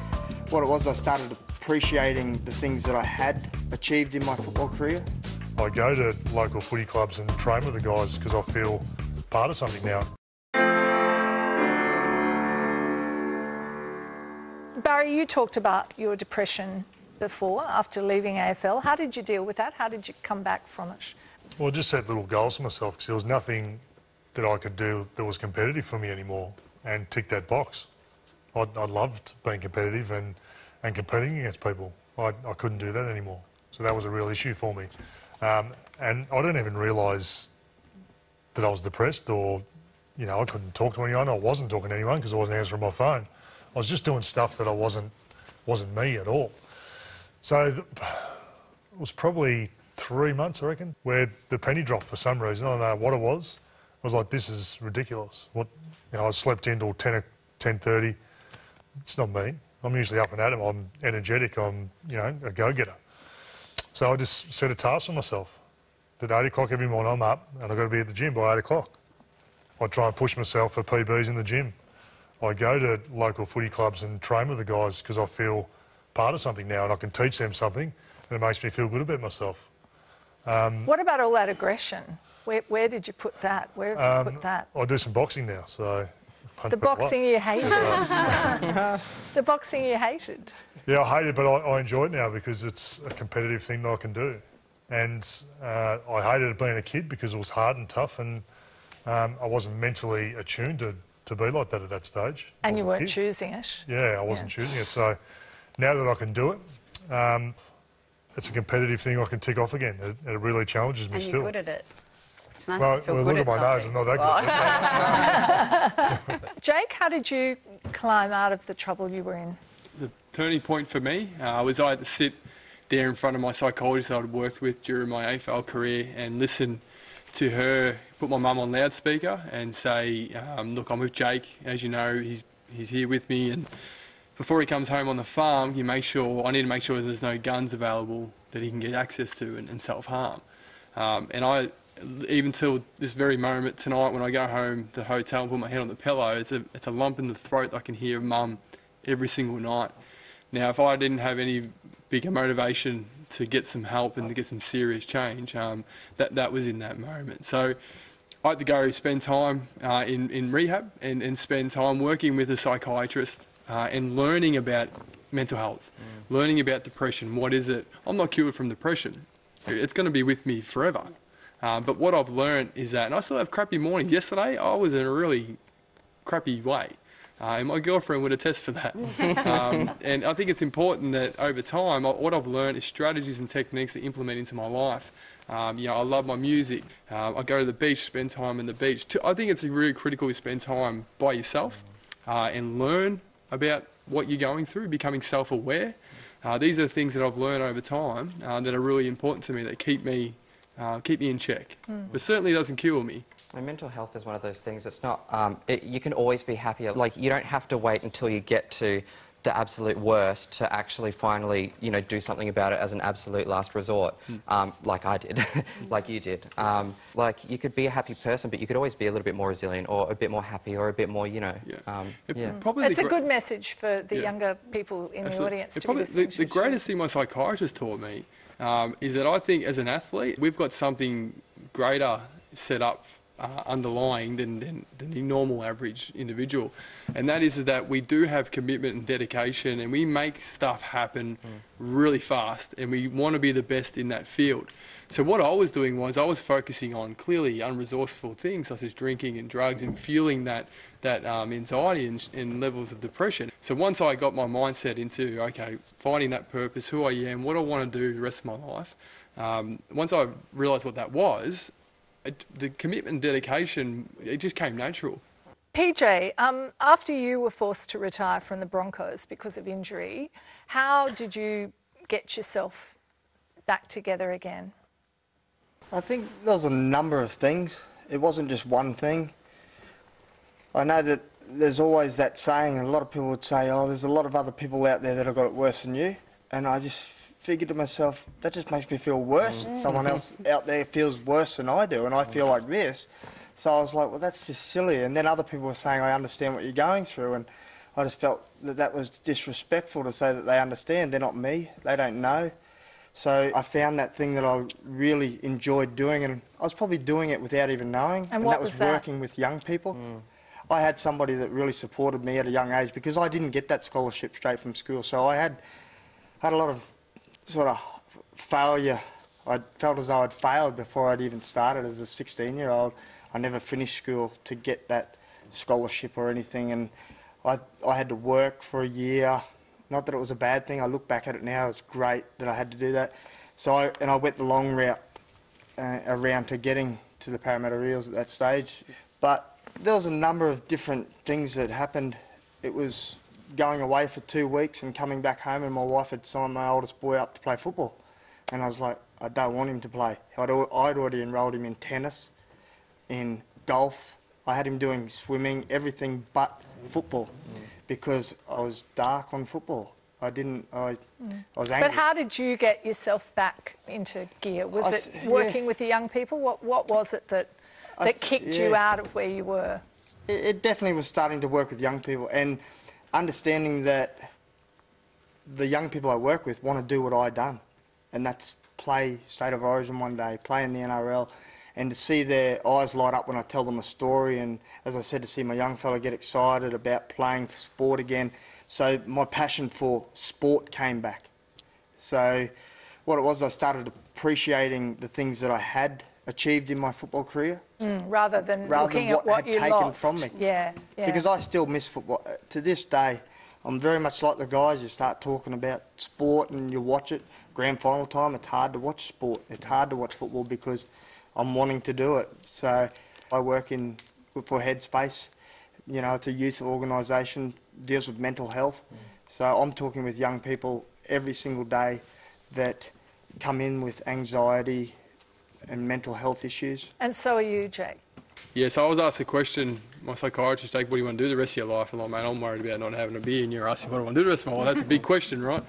what it was, I started appreciating the things that I had achieved in my football career. I go to local footy clubs and train with the guys because I feel part of something now. Barry, you talked about your depression before after leaving AFL. How did you deal with that? How did you come back from it? Well, I just set little goals for myself because there was nothing that I could do that was competitive for me anymore and tick that box. I, I loved being competitive and, and competing against people. I, I couldn't do that anymore. So that was a real issue for me. Um, and I didn't even realise that I was depressed or, you know, I couldn't talk to anyone. I wasn't talking to anyone because I wasn't answering my phone. I was just doing stuff that I wasn't, wasn't me at all. So it was probably three months, I reckon, where the penny dropped for some reason. I don't know what it was. I was like, this is ridiculous. What, you know, I slept in till 10, o- 10.30. It's not me. I'm usually up and at 'em. I'm energetic. I'm, you know, a go-getter. So I just set a task for myself. That 8 o'clock every morning I'm up and I've got to be at the gym by 8 o'clock. I try and push myself for PBs in the gym. I go to local footy clubs and train with the guys because I feel part of something now and I can teach them something and it makes me feel good about myself. Um, What about all that aggression? Where, where did you put that? Where have you um, put that? I do some boxing now, so. Punch The boxing you hated. the boxing you hated. Yeah, I hate it, but I, I enjoy it now because it's a competitive thing that I can do. And uh, I hated it being a kid because it was hard and tough, and um, I wasn't mentally attuned to, to be like that at that stage. And you weren't choosing it. Yeah, I wasn't choosing it. So now that I can do it, um, it's a competitive thing I can tick off again. It, it really challenges me And still. you're good at it. It's nice well, to feel well, good look at at my nose. something. I'm not that good. Jake, how did you climb out of the trouble you were in? the turning point for me uh, was I had to sit there in front of my psychologist I'd worked with during my AFL career and listen to her put my mum on loudspeaker and say, um, "Look, I'm with Jake. As you know, he's he's here with me, and before he comes home on the farm, you make sure I need to make sure there's no guns available that he can get access to and, and self harm." Um, and I, even till this very moment tonight, when I go home to the hotel and put my head on the pillow, it's a it's a lump in the throat that I can hear mum every single night. Now, if I didn't have any bigger motivation to get some help and to get some serious change, um, that that was in that moment. So. I had to go spend time uh, in, in rehab and, and spend time working with a psychiatrist uh, and learning about mental health, learning about depression. What is it? I'm not cured from depression. It's going to be with me forever. Um, but what I've learned is that, and I still have crappy mornings. Yesterday, I was in a really crappy way. Uh, and my girlfriend would attest for that. um, and I think it's important that over time, what I've learned is strategies and techniques to implement into my life. Um, you know, I love my music. Um, I go to the beach, spend time in the beach. To- I think it's really critical to spend time by yourself uh, and learn about what you're going through, becoming self-aware. Uh, these are the things that I've learned over time uh, that are really important to me, that keep me, uh, keep me in check. Mm. But certainly doesn't cure me. And mental health is one of those things. It's not. Um, it, you can always be happier. Like you don't have to wait until you get to the absolute worst to actually finally, you know, do something about it as an absolute last resort, um, like I did, like you did. Um, like you could be a happy person, but you could always be a little bit more resilient, or a bit more happy, or a bit more, you know. Um, yeah. Probably it's the a good message for the Yeah. younger people in the audience Yeah, to probably listening the, the the greatest thing my psychiatrist taught me um, is that I think as an athlete, we've got something greater set up uh, underlying than, than, than the normal average individual. And that is that we do have commitment and dedication and we make stuff happen really fast and we want to be the best in that field. So what I was doing was I was focusing on clearly unresourceful things such as drinking and drugs and fueling that that um, anxiety and, and levels of depression. So once I got my mindset into okay, finding that purpose, who I am, what I want to do the rest of my life. Um, once I realised what that was, it, the commitment and dedication it just came natural. PJ, um, after you were forced to retire from the Broncos because of injury, how did you get yourself back together again? I think there was a number of things. It wasn't just one thing. I know that there's always that saying, and a lot of people would say, oh, there's a lot of other people out there that have got it worse than you. And I just figured to myself, that just makes me feel worse. Mm. Someone else out there feels worse than I do, and I feel like this. So I was like, well, that's just silly. And then other people were saying, I understand what you're going through. And I just felt that that was disrespectful to say that they understand. They're not me. They don't know. So I found that thing that I really enjoyed doing, and I was probably doing it without even knowing. And what that was was, that? working with young people. I had somebody that really supported me at a young age because I didn't get that scholarship straight from school. So I had had a lot of sort of failure. I felt as though I'd failed before I'd even started as a 16 year old. I never finished school to get that scholarship or anything, and I, I had to work for a year. Not that it was a bad thing. I look back at it now; it's great that I had to do that. So, I, and I went the long route uh, around to getting to the Parramatta Eels at that stage. But there was a number of different things that happened. It was going away for two weeks and coming back home, and my wife had signed my oldest boy up to play football. And I was like, I don't want him to play. I'd, I'd already enrolled him in tennis, in golf. I had him doing swimming, everything but football, because I was dark on football. I didn't. I, I was angry. But how did you get yourself back into gear? Was I it s- yeah. working with the young people? What What was it that that s- kicked you out of where you were? it, it definitely was starting to work with young people and understanding that the young people I work with want to do what I done, and that's play state of origin one day, play in the NRL, and to see their eyes light up when I tell them a story, and as I said, to see my young fella get excited about playing for sport again. So my passion for sport came back. So what it was, I started appreciating the things that I had achieved in my football career Mm, rather than rather looking than what at what had you taken lost. from me. Yeah, yeah. Because I still miss football. Uh, To this day, I'm very much like the guys. You start talking about sport and you watch it. Grand final time, it's hard to watch sport. It's hard to watch football because I'm wanting to do it. So I work in for Headspace. You know, it's a youth organisation, deals with mental health. So I'm talking with young people every single day that come in with anxiety and mental health issues. and so are you, Jake. Yeah, so I was asked a question, my psychiatrist, Jake, what do you want to do the rest of your life? And I'm like, mate, I'm worried about not having a beer, and you're asking what do I want to do the rest of my life? That's a big question, right?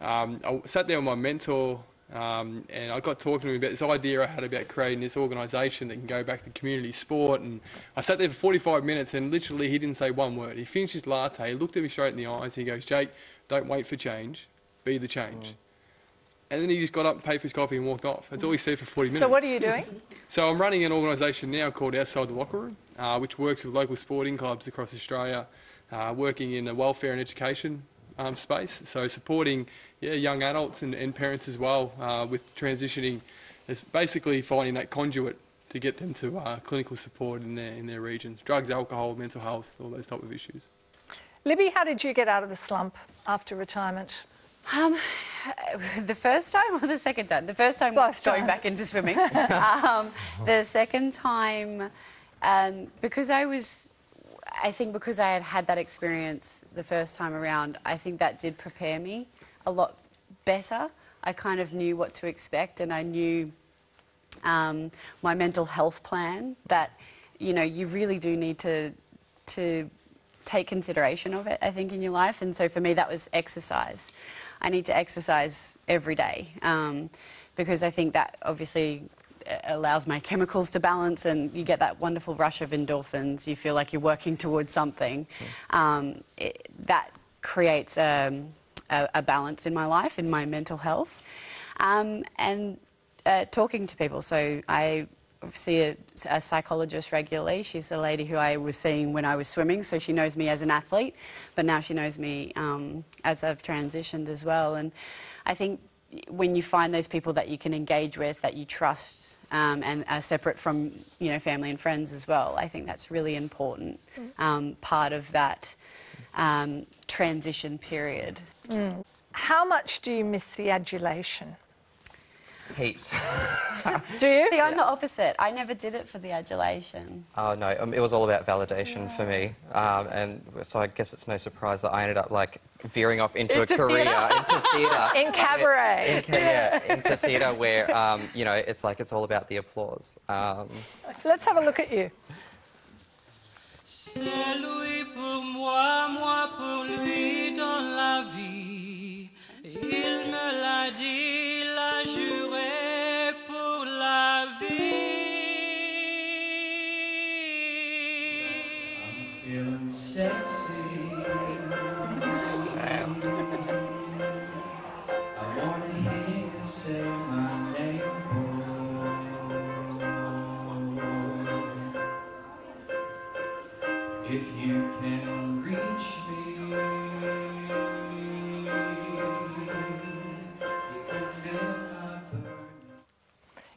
Um, I sat there with my mentor, um, and I got talking to him about this idea I had about creating this organisation that can go back to community sport. And I sat there for 45 minutes, and literally he didn't say one word. He finished his latte, he looked at me straight in the eyes, and he goes, Jake, don't wait for change, be the change. And then he just got up and paid for his coffee and walked off. That's all he said for 40 minutes. So what are you doing? So I'm running an organisation now called Outside the Locker Room, uh, which works with local sporting clubs across Australia, uh, working in the welfare and education um, space. So supporting yeah, young adults and, and parents as well uh, with transitioning. It's basically finding that conduit to get them to uh, clinical support in their in their regions, drugs, alcohol, mental health, all those type of issues. Libby, how did you get out of the slump after retirement? Um, the first time or the second time? The first time Both was going back into swimming. um, the second time, um, because I was, I think because I had had that experience the first time around, I think that did prepare me a lot better. I kind of knew what to expect and I knew um, my mental health plan that, you know, you really do need to, to take consideration of it, I think, in your life. And so for me, that was exercise. I need to exercise every day um, because I think that obviously uh, allows my chemicals to balance and you get that wonderful rush of endorphins. You feel like you're working towards something. Um, it, that creates um, a, a balance in my life, in my mental health. Um, and uh, talking to people. So I see a, a psychologist regularly. She's the lady who I was seeing when I was swimming, so she knows me as an athlete, but now she knows me um, as I've transitioned as well. And I think when you find those people that you can engage with, that you trust, um, and are separate from you know family and friends as well, I think that's really important um, part of that um, transition period. Mm. How much do you miss the adulation? Heaps. Do you? See, I'm the opposite. I never did it for the adulation. Oh no, um, it was all about validation for me, um, and so I guess it's no surprise that I ended up like veering off into, Into a career theatre? into theatre, In cabaret. In, ca- yeah, into theatre where um, you know it's like it's all about the applause. Um, Let's have a look at you. C'est lui pour moi, moi pour lui dans la vie. Il me l'a dit, l'a juré I'm feeling sexy.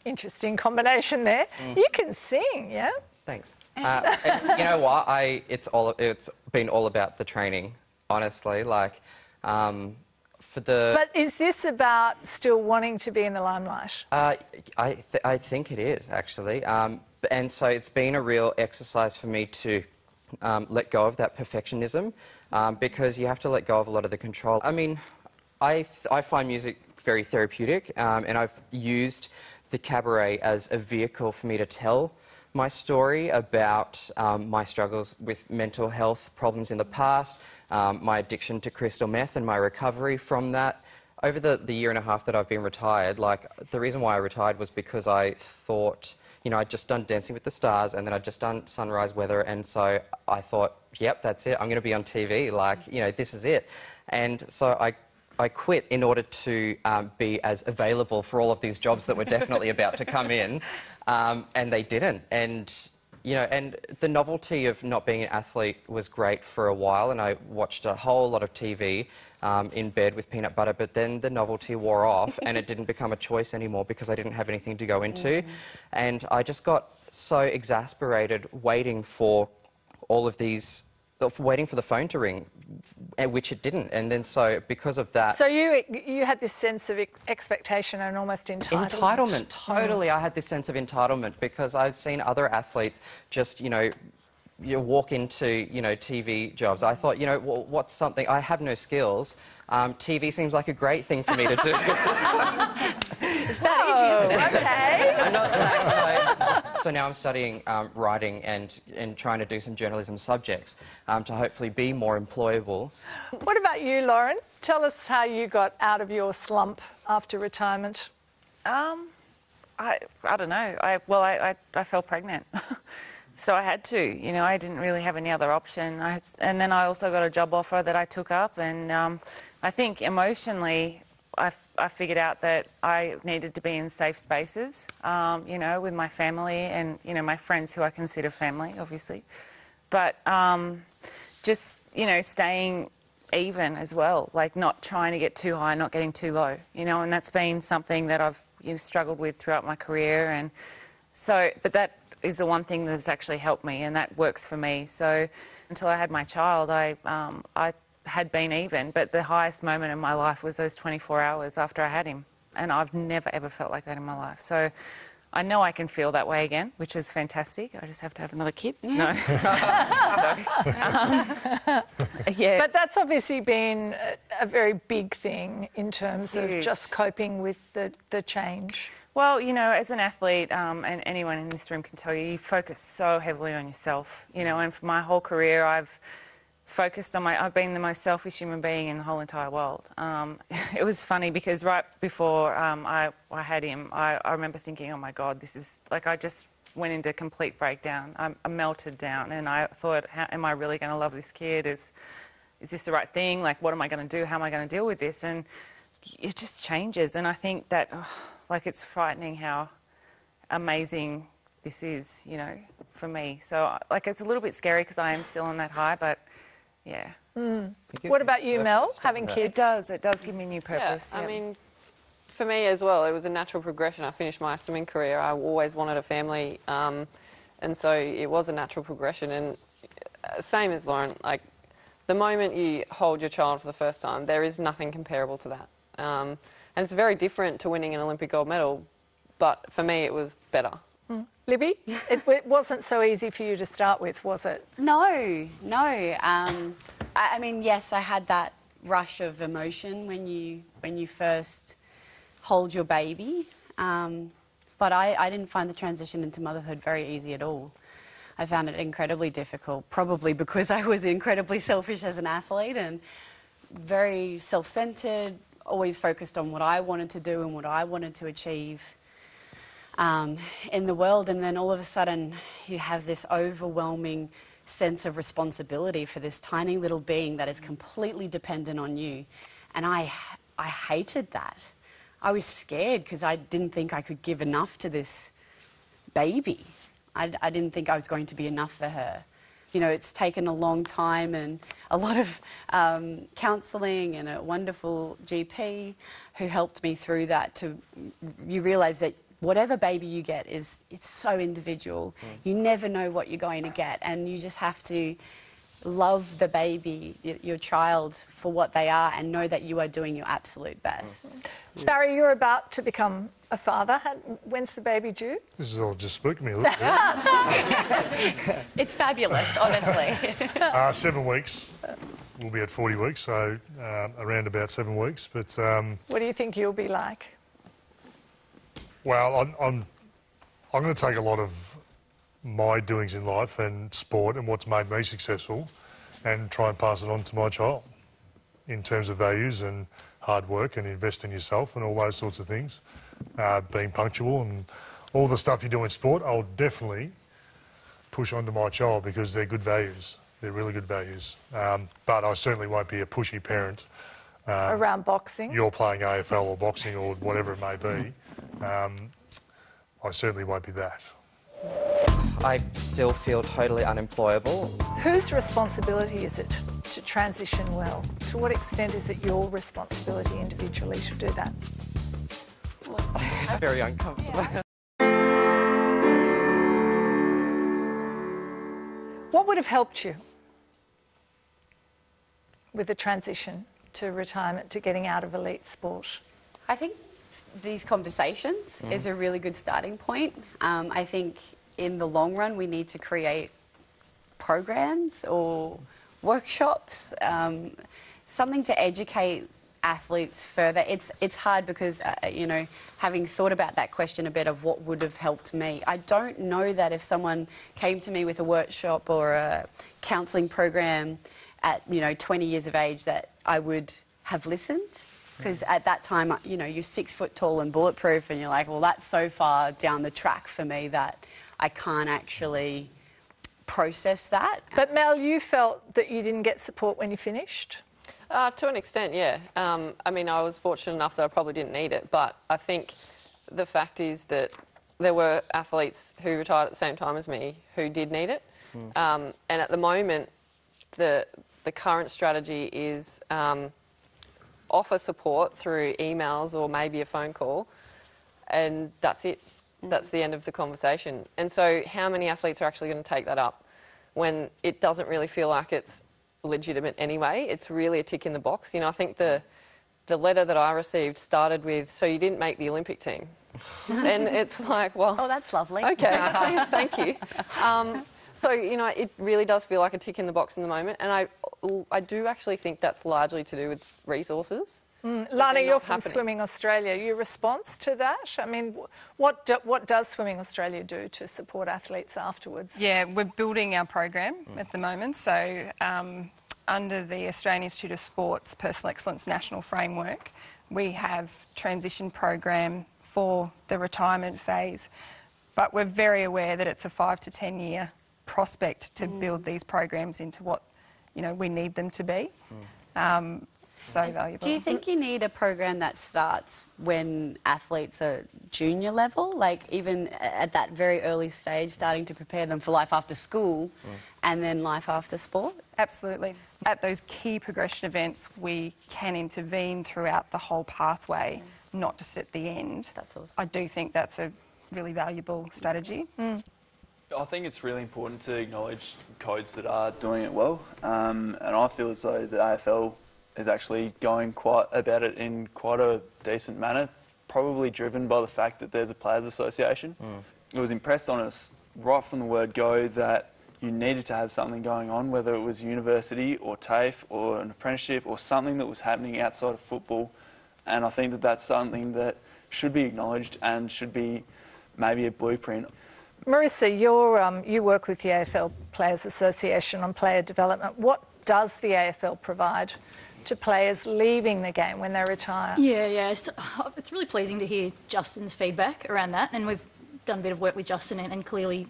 Interesting combination there. Mm. You can sing, yeah? Thanks. Uh, it's, you know what? I it's all it's been all about the training. Honestly, like um, for the. But is this about still wanting to be in the limelight? Uh, I, th- I think it is, actually. Um, and so it's been a real exercise for me to um, let go of that perfectionism um, because you have to let go of a lot of the control. I mean, I, th- I find music very therapeutic, um, and I've used the cabaret as a vehicle for me to tell my story about um, my struggles with mental health problems in the past, um, my addiction to crystal meth, and my recovery from that over the, the year and a half that I've been retired, like the reason why I retired was because I thought, you know, I'd just done Dancing with the Stars and then I'd just done Sunrise Weather, and so I thought, yep, that's it. I'm going to be on TV. Like, you know, this is it. And so I. I quit in order to um, be as available for all of these jobs that were definitely about to come in, um, and they didn't. And you know, and the novelty of not being an athlete was great for a while, and I watched a whole lot of TV um, in bed with peanut butter, but then the novelty wore off, and it didn't become a choice anymore because I didn't have anything to go into. And I just got so exasperated waiting for all of these, waiting for the phone to ring, which it didn't. And then so because of that. So you you had this sense of expectation and almost entitlement. Entitlement, totally. I had this sense of entitlement because I've seen other athletes just, you know, you walk into, you know, TV jobs. I thought, you know, what's something? I have no skills. Um, TV seems like a great thing for me to do. It's that easy, isn't it? Okay. I'm not saying So now I'm studying um, writing and, and trying to do some journalism subjects um, to hopefully be more employable. What about you, Lauren? Tell us how you got out of your slump after retirement. Um, I I don't know. I well, I I, I fell pregnant, so I had to. You know, I didn't really have any other option. I had, and then I also got a job offer that I took up, and um, I think emotionally. I, figured out that I needed to be in safe spaces, um, you know, with my family and, you know, my friends who I consider family, obviously. But um, just, you know, staying even as well, like not trying to get too high, not getting too low, you know, and that's been something that I've you know, struggled with throughout my career. And so, but that is the one thing that's actually helped me, and that works for me. So until I had my child, I, um, I had been even, but the highest moment in my life was those 24 hours after I had him. And I've never ever felt like that in my life. So I know I can feel that way again, which is fantastic. I just have to have another kid. No. um, yeah. But that's obviously been a, a very big thing in terms of just coping with the, the change. Well, you know, as an athlete, um, and anyone in this room can tell you, you focus so heavily on yourself. You know, and for my whole career, I've focused on my. I've been the most selfish human being in the whole entire world. Um, it was funny because right before um, I, I had him, I, I remember thinking, oh my God, this is like I just went into complete breakdown. I, I melted down, and I thought, how, am I really going to love this kid? Is is this the right thing? Like, what am I going to do? How am I going to deal with this? And it just changes. And I think that, oh, like, it's frightening how amazing this is, you know, for me. So, like, it's a little bit scary because I am still on that high, but yeah. Mm. What about you, Mel? Having kids? It does. It does give me new purpose. Yeah, I mean, for me as well, it was a natural progression. I finished my swimming career. I always wanted a family, um, and so it was a natural progression. And uh, same as Lauren, like the moment you hold your child for the first time, there is nothing comparable to that. Um, and it's very different to winning an Olympic gold medal, but for me, it was better. Libby, it, it wasn't so easy for you to start with, was it? No, no. Um, I, I mean, yes, I had that rush of emotion when you when you first hold your baby, um, but I, I didn't find the transition into motherhood very easy at all. I found it incredibly difficult, probably because I was incredibly selfish as an athlete and very self-centered, always focused on what I wanted to do and what I wanted to achieve um, in the world, and then all of a sudden you have this overwhelming sense of responsibility for this tiny little being that is completely dependent on you. And I, I hated that. I was scared because I didn't think I could give enough to this baby. I, I didn't think I was going to be enough for her. You know, it's taken a long time and a lot of um, counselling and a wonderful GP who helped me through that. To you realise that whatever baby you get is it's so individual. You never know what you're going to get, and you just have to love the baby, your child, for what they are, and know that you are doing your absolute best. Barry, you're about to become a father. When's the baby due? This is all just spooking me a little bit. It's fabulous, honestly. uh, seven weeks. We'll be at 40 weeks, so uh, around about seven weeks. But um, What do you think you'll be like? Well, I'm, I'm, I'm going to take a lot of my doings in life and sport and what's made me successful and try and pass it on to my child in terms of values and hard work and invest in yourself and all those sorts of things. Uh, being punctual and all the stuff you do in sport, I'll definitely push onto my child because they're good values. They're really good values. Um, but I certainly won't be a pushy parent. Um, Around boxing? you're playing AFL or boxing or whatever it may be, um, I certainly won't be that. I still feel totally unemployable. Whose responsibility is it to transition well? To what extent is it your responsibility individually to do that? It's very uncomfortable. What would have helped you with the transition to retirement, to getting out of elite sport? I think these conversations Mm. is a really good starting point. Um, I think in the long run, we need to create programs or workshops, um, something to educate athletes further. It's it's hard because uh, you know, having thought about that question a bit of what would have helped me, I don't know that if someone came to me with a workshop or a counselling program at you know 20 years of age that I would have listened. Because at that time, uh, you know, you're six foot tall and bulletproof, and you're like, well, that's so far down the track for me that I can't actually process that. But Mel, you felt that you didn't get support when you finished? Uh, to an extent, yeah. Um, I mean, I was fortunate enough that I probably didn't need it, but I think the fact is that there were athletes who retired at the same time as me who did need it. Um, and at the moment, the the current strategy is um, offer support through emails or maybe a phone call, and that's it. That's the end of the conversation. And so, how many athletes are actually going to take that up when it doesn't really feel like it's legitimate anyway? It's really a tick in the box. You know, I think the the letter that I received started with, "So you didn't make the Olympic team," and it's like, well, oh, that's lovely. Okay, thank you. Um, so you know, it really does feel like a tick in the box in the moment, and I, I do actually think that's largely to do with resources. Mm. But Lana, you're from happening. Swimming Australia. Your response to that? I mean, what do, what does Swimming Australia do to support athletes afterwards? Yeah, we're building our program at the moment. So, um, under the Australian Institute of Sport's Personal Excellence National Framework, we have transition program for the retirement phase. But we're very aware that it's a five to ten year prospect to mm. build these programs into what you know we need them to be. Mm. Um, so valuable. Do you think you need a program that starts when athletes are junior level, like even at that very early stage, starting to prepare them for life after school mm. and then life after sport? Absolutely. At those key progression events, we can intervene throughout the whole pathway, not just at the end. That's awesome. I do think that's a really valuable strategy. I think it's really important to acknowledge codes that are doing it well, um, and I feel as though the AFL is actually going quite about it in quite a decent manner, probably driven by the fact that there's a players' association. It was impressed on us right from the word go that you needed to have something going on, whether it was university or TAFE or an apprenticeship or something that was happening outside of football, and I think that that's something that should be acknowledged and should be maybe a blueprint. Marissa, you're, um, you work with the AFL Players Association on player development. What does the AFL provide to players leaving the game when they retire? Yeah, yeah. It's, it's really pleasing to hear Justin's feedback around that, and we've done a bit of work with Justin, and, and clearly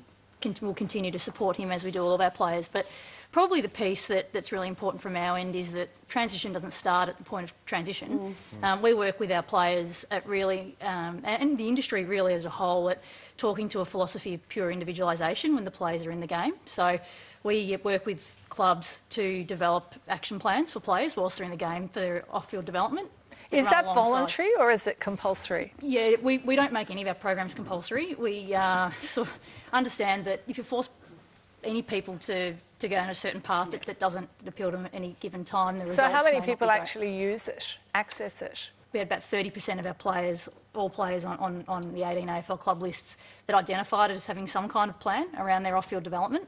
we'll continue to support him as we do all of our players. But probably the piece that, that's really important from our end is that transition doesn't start at the point of transition. Um, we work with our players at really, um, and and the industry really as a whole, at talking to a philosophy of pure individualisation when the players are in the game. So we work with clubs to develop action plans for players whilst they're in the game for their off-field development. Is that voluntary or is it compulsory? yeah, we, we don't make any of our programs compulsory. We uh, sort of understand that if you force any people to, to go down a certain path that, that doesn't appeal to them at any given time, the So, how many people actually use it, access it? We had about 30% of our players, all players on, on, on the 18 AFL club lists, that identified it as having some kind of plan around their off-field development.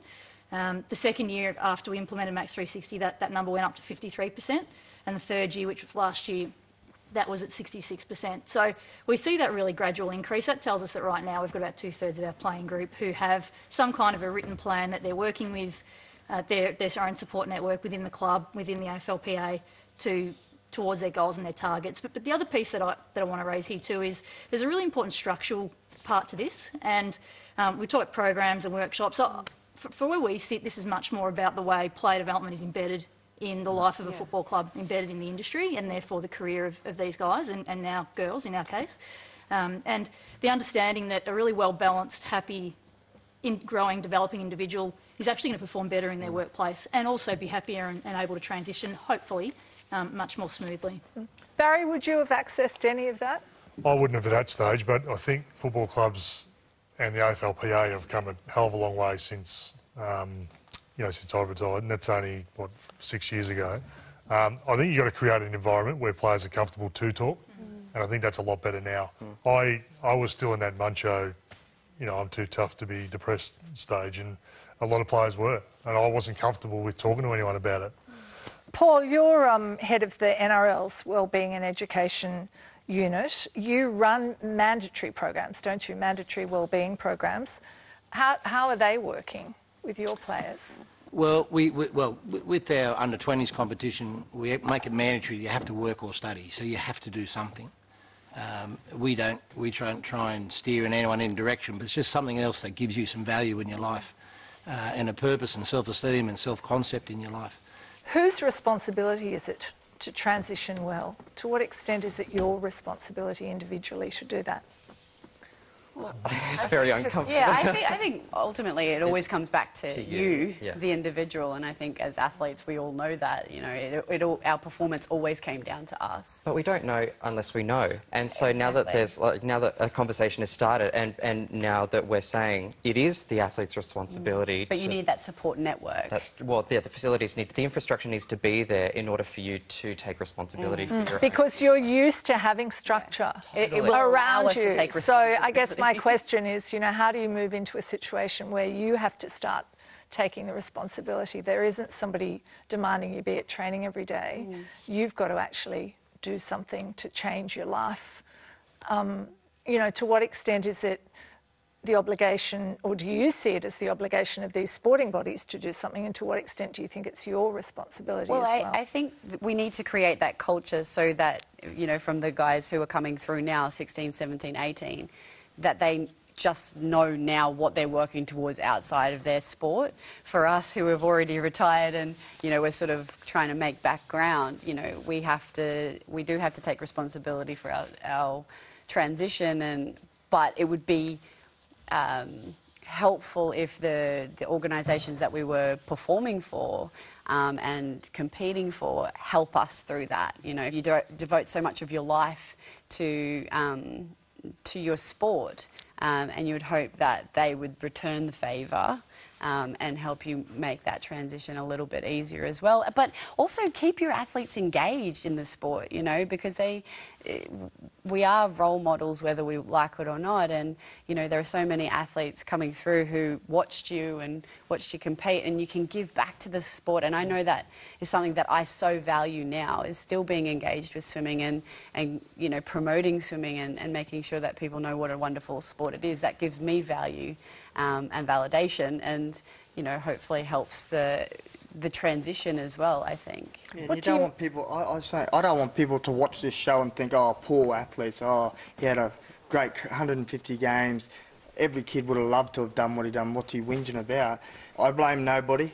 Um, the second year after we implemented Max 360, that, that number went up to 53%. And the third year, which was last year, that was at 66%. So we see that really gradual increase. That tells us that right now we've got about two thirds of our playing group who have some kind of a written plan that they're working with uh, their, their own support network within the club, within the AFLPA, to towards their goals and their targets. But, but the other piece that I, that I want to raise here too is there's a really important structural part to this. And um, we talk programs and workshops. So for, for where we sit, this is much more about the way player development is embedded in the life of a football club, embedded in the industry, and therefore the career of, of these guys and, and now girls in our case. Um, and the understanding that a really well balanced, happy, in growing, developing individual is actually going to perform better in their workplace and also be happier and, and able to transition, hopefully, um, much more smoothly. Barry, would you have accessed any of that? I wouldn't have at that stage, but I think football clubs and the AFLPA have come a hell of a long way since, um, you know, since I've retired, and that's only what six years ago. Um, I think you've got to create an environment where players are comfortable to talk, and I think that's a lot better now. I I was still in that muncho, you know, I'm too tough to be depressed stage, and a lot of players were, and I wasn't comfortable with talking to anyone about it. Paul, you're um, head of the NRL's Wellbeing and Education Unit. You run mandatory programs, don't you? Mandatory wellbeing programs. How, how are they working with your players? Well, we, we well with our under 20s competition, we make it mandatory. You have to work or study, so you have to do something. Um, we don't. We try and try and steer in anyone in direction, but it's just something else that gives you some value in your life, uh, and a purpose and self-esteem and self-concept in your life. Whose responsibility is it to transition well? To what extent is it your responsibility individually to do that? It's very uncomfortable. Yeah, I think, I think ultimately it always comes back to, To you, you, yeah. the individual, and I think as athletes we all know that. You know, it, it all, our performance always came down to us. But we don't know unless we know. And so now that there's like, now that a conversation has started, and, and now that we're saying it is the athlete's responsibility. But you need that support network. That's well, yeah, the facilities need the infrastructure needs to be there in order for you to take responsibility mm. for your. Mm. Because you're used to having structure It- it will allow around us to you. take so I guess my question is, you know, how do you move into a situation where you have to start taking the responsibility? There isn't somebody demanding you be at training every day. You've got to actually do something to change your life. Um, you know, to what extent is it the obligation, or do you see it as the obligation of these sporting bodies to do something, and to what extent do you think it's your responsibility Well, as I, well? I think we need to create that culture so that, you know, from the guys who are coming through now, 16, 17, 18, that they just know now what they're working towards outside of their sport. For us who have already retired and, you know, we're sort of trying to make background, you know, we have to, we do have to take responsibility for our, our transition and, but it would be, um, helpful if the, the organisations that we were performing for um, and competing for help us through that. You know, if you do, devote so much of your life to um, to your sport, um, and you would hope that they would return the favour. Um, and help you make that transition a little bit easier as well. But also keep your athletes engaged in the sport, you know, because they, we are role models whether we like it or not. And, you know, there are so many athletes coming through who watched you and watched you compete and you can give back to the sport. And I know that is something that I so value now is still being engaged with swimming and, and you know, promoting swimming and, and making sure that people know what a wonderful sport it is. That gives me value um, and validation and, you know, hopefully helps the, the transition as well, I think. Yeah, you don't want people. I, I say I don't want people to watch this show and think, "Oh, poor athletes. Oh, he had a great 150 games." every kid would have loved to have done what he done. What's he whinging about? I blame nobody.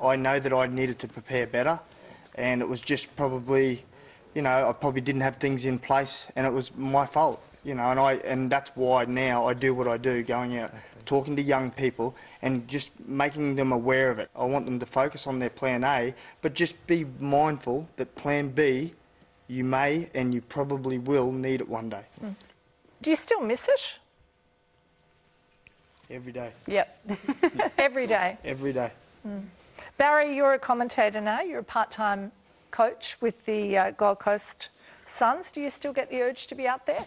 I know that I needed to prepare better, and it was just probably, you know, I probably didn't have things in place, and it was my fault. You know, and I and that's why now I do what I do, going out, talking to young people, and just making them aware of it. I want them to focus on their plan A, but just be mindful that plan B, you may and you probably will need it one day. Do you still miss it? Every day. Yep. Every day. Every day. Barry, you're a commentator now. You're a part time coach with the uh, Gold Coast Suns. Do you still get the urge to be out there?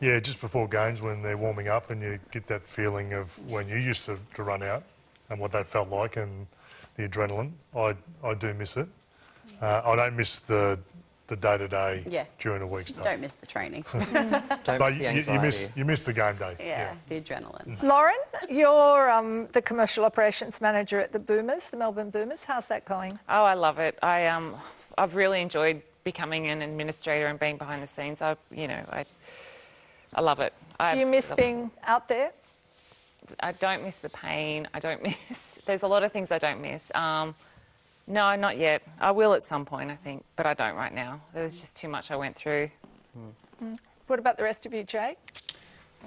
Yeah, just before games when they're warming up and you get that feeling of when you used to, to run out and what that felt like and the adrenaline. I, I do miss it. Uh, I don't miss the the day to day Yeah. during the week stuff. Don't miss the training. Don't but miss the you, you miss you miss the game day. yeah, the adrenaline. Lauren, you're um, the commercial operations manager at the Boomers, the Melbourne Boomers. How's that going? Oh, I love it. I um, I've really enjoyed becoming an administrator and being behind the scenes. I, you know, I, I love it. I Do you miss absolutely- being out there? I don't miss the pain. I don't miss. There's a lot of things I don't miss. Um, no, not yet. I will at some point, I think, but I don't right now. There was just too much I went through. What about the rest of you, Jay?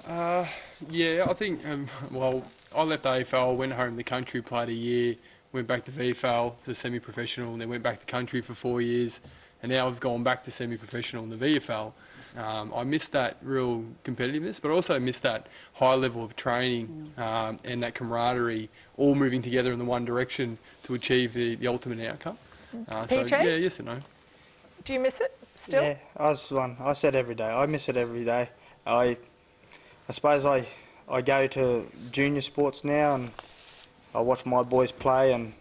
Uh, yeah, I think, um, well, I left AFL, went home to the country, played a year, went back to VFL to semi professional, and then went back to country for four years. And now I've gone back to semi professional in the VFL. Um, I miss that real competitiveness, but also miss that high level of training um, and that camaraderie, all moving together in the one direction to achieve the, the ultimate outcome. Uh, so, PJ? yeah, yes and no. Do you miss it still? Yeah, I was one. I said every day. I miss it every day. I, I suppose I, I go to junior sports now and I watch my boys play and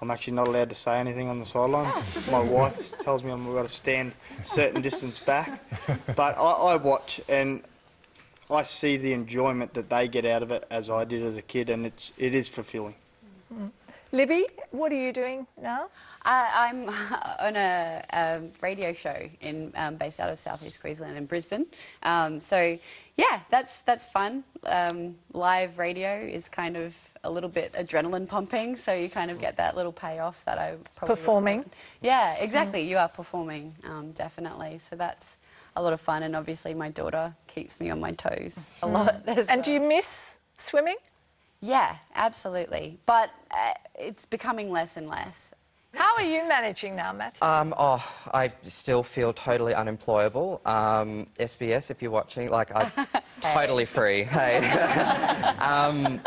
I'm actually not allowed to say anything on the sideline. my wife tells me I'm got to stand a certain distance back, but I, I watch and I see the enjoyment that they get out of it as I did as a kid, and it's it is fulfilling. Mm. Libby, what are you doing now? Uh, I'm on a, a radio show in um, based out of southeast Queensland in Brisbane. Um, so yeah, that's that's fun. Um, live radio is kind of a little bit adrenaline pumping, so you kind of get that little payoff that I probably Performing. Yeah, exactly. You are performing um, definitely. So that's a lot of fun, and obviously my daughter keeps me on my toes a lot. As And do you miss swimming? Yeah, absolutely. But uh, it's becoming less and less. How are you managing now, Matthew? Um, oh, I still feel totally unemployable. Um, SBS, if you're watching, like, I'm totally free. Hey. um,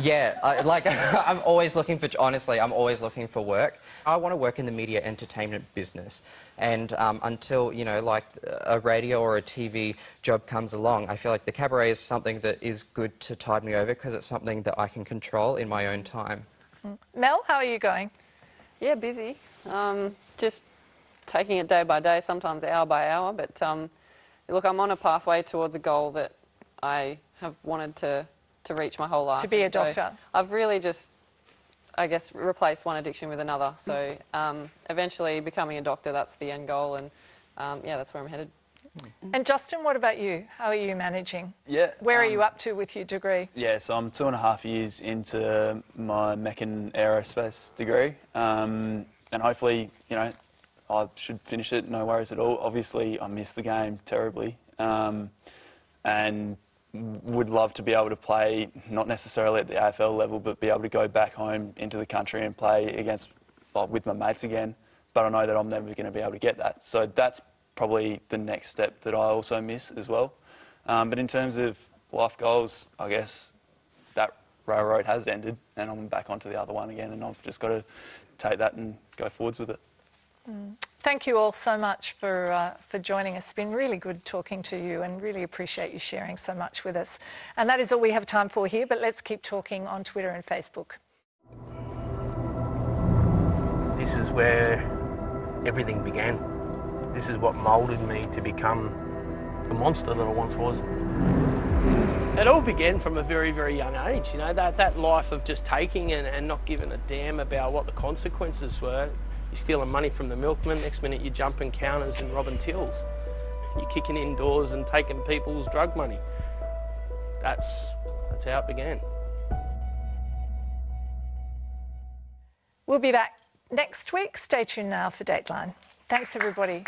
yeah, I, like, I'm always looking for, honestly, I'm always looking for work. I want to work in the media entertainment business. And um, until, you know, like a radio or a TV job comes along, I feel like the cabaret is something that is good to tide me over because it's something that I can control in my own time. Mel, how are you going? Yeah, busy. Um, just taking it day by day, sometimes hour by hour. But um, look, I'm on a pathway towards a goal that I have wanted to, to reach my whole life. To be a And so doctor. I've really just, I guess, replaced one addiction with another. So um, eventually becoming a doctor, that's the end goal. And um, yeah, that's where I'm headed. And Justin, what about you? How are you managing? Yeah. Where are um, you up to with your degree? Yeah, so I'm two and a half years into my mech and aerospace degree, um, and hopefully, you know, I should finish it. No worries at all. Obviously, I miss the game terribly, um, and would love to be able to play not necessarily at the AFL level, but be able to go back home into the country and play against well, with my mates again. But I know that I'm never going to be able to get that. So that's probably the next step that I also miss as well. Um, but in terms of life goals, I guess that railroad has ended, and I'm back onto the other one again, and I've just got to take that and go forwards with it. Thank you all so much for, uh, for joining us. It's been really good talking to you and really appreciate you sharing so much with us. And that is all we have time for here, but let's keep talking on Twitter and Facebook. This is where everything began. This is what moulded me to become the monster that I once was. It all began from a very, very young age. You know, that, that life of just taking and, and not giving a damn about what the consequences were. You're stealing money from the milkman, next minute you're jumping counters and robbing tills. You're kicking indoors and taking people's drug money. That's, that's how it began. We'll be back next week. Stay tuned now for Dateline. Thanks, everybody.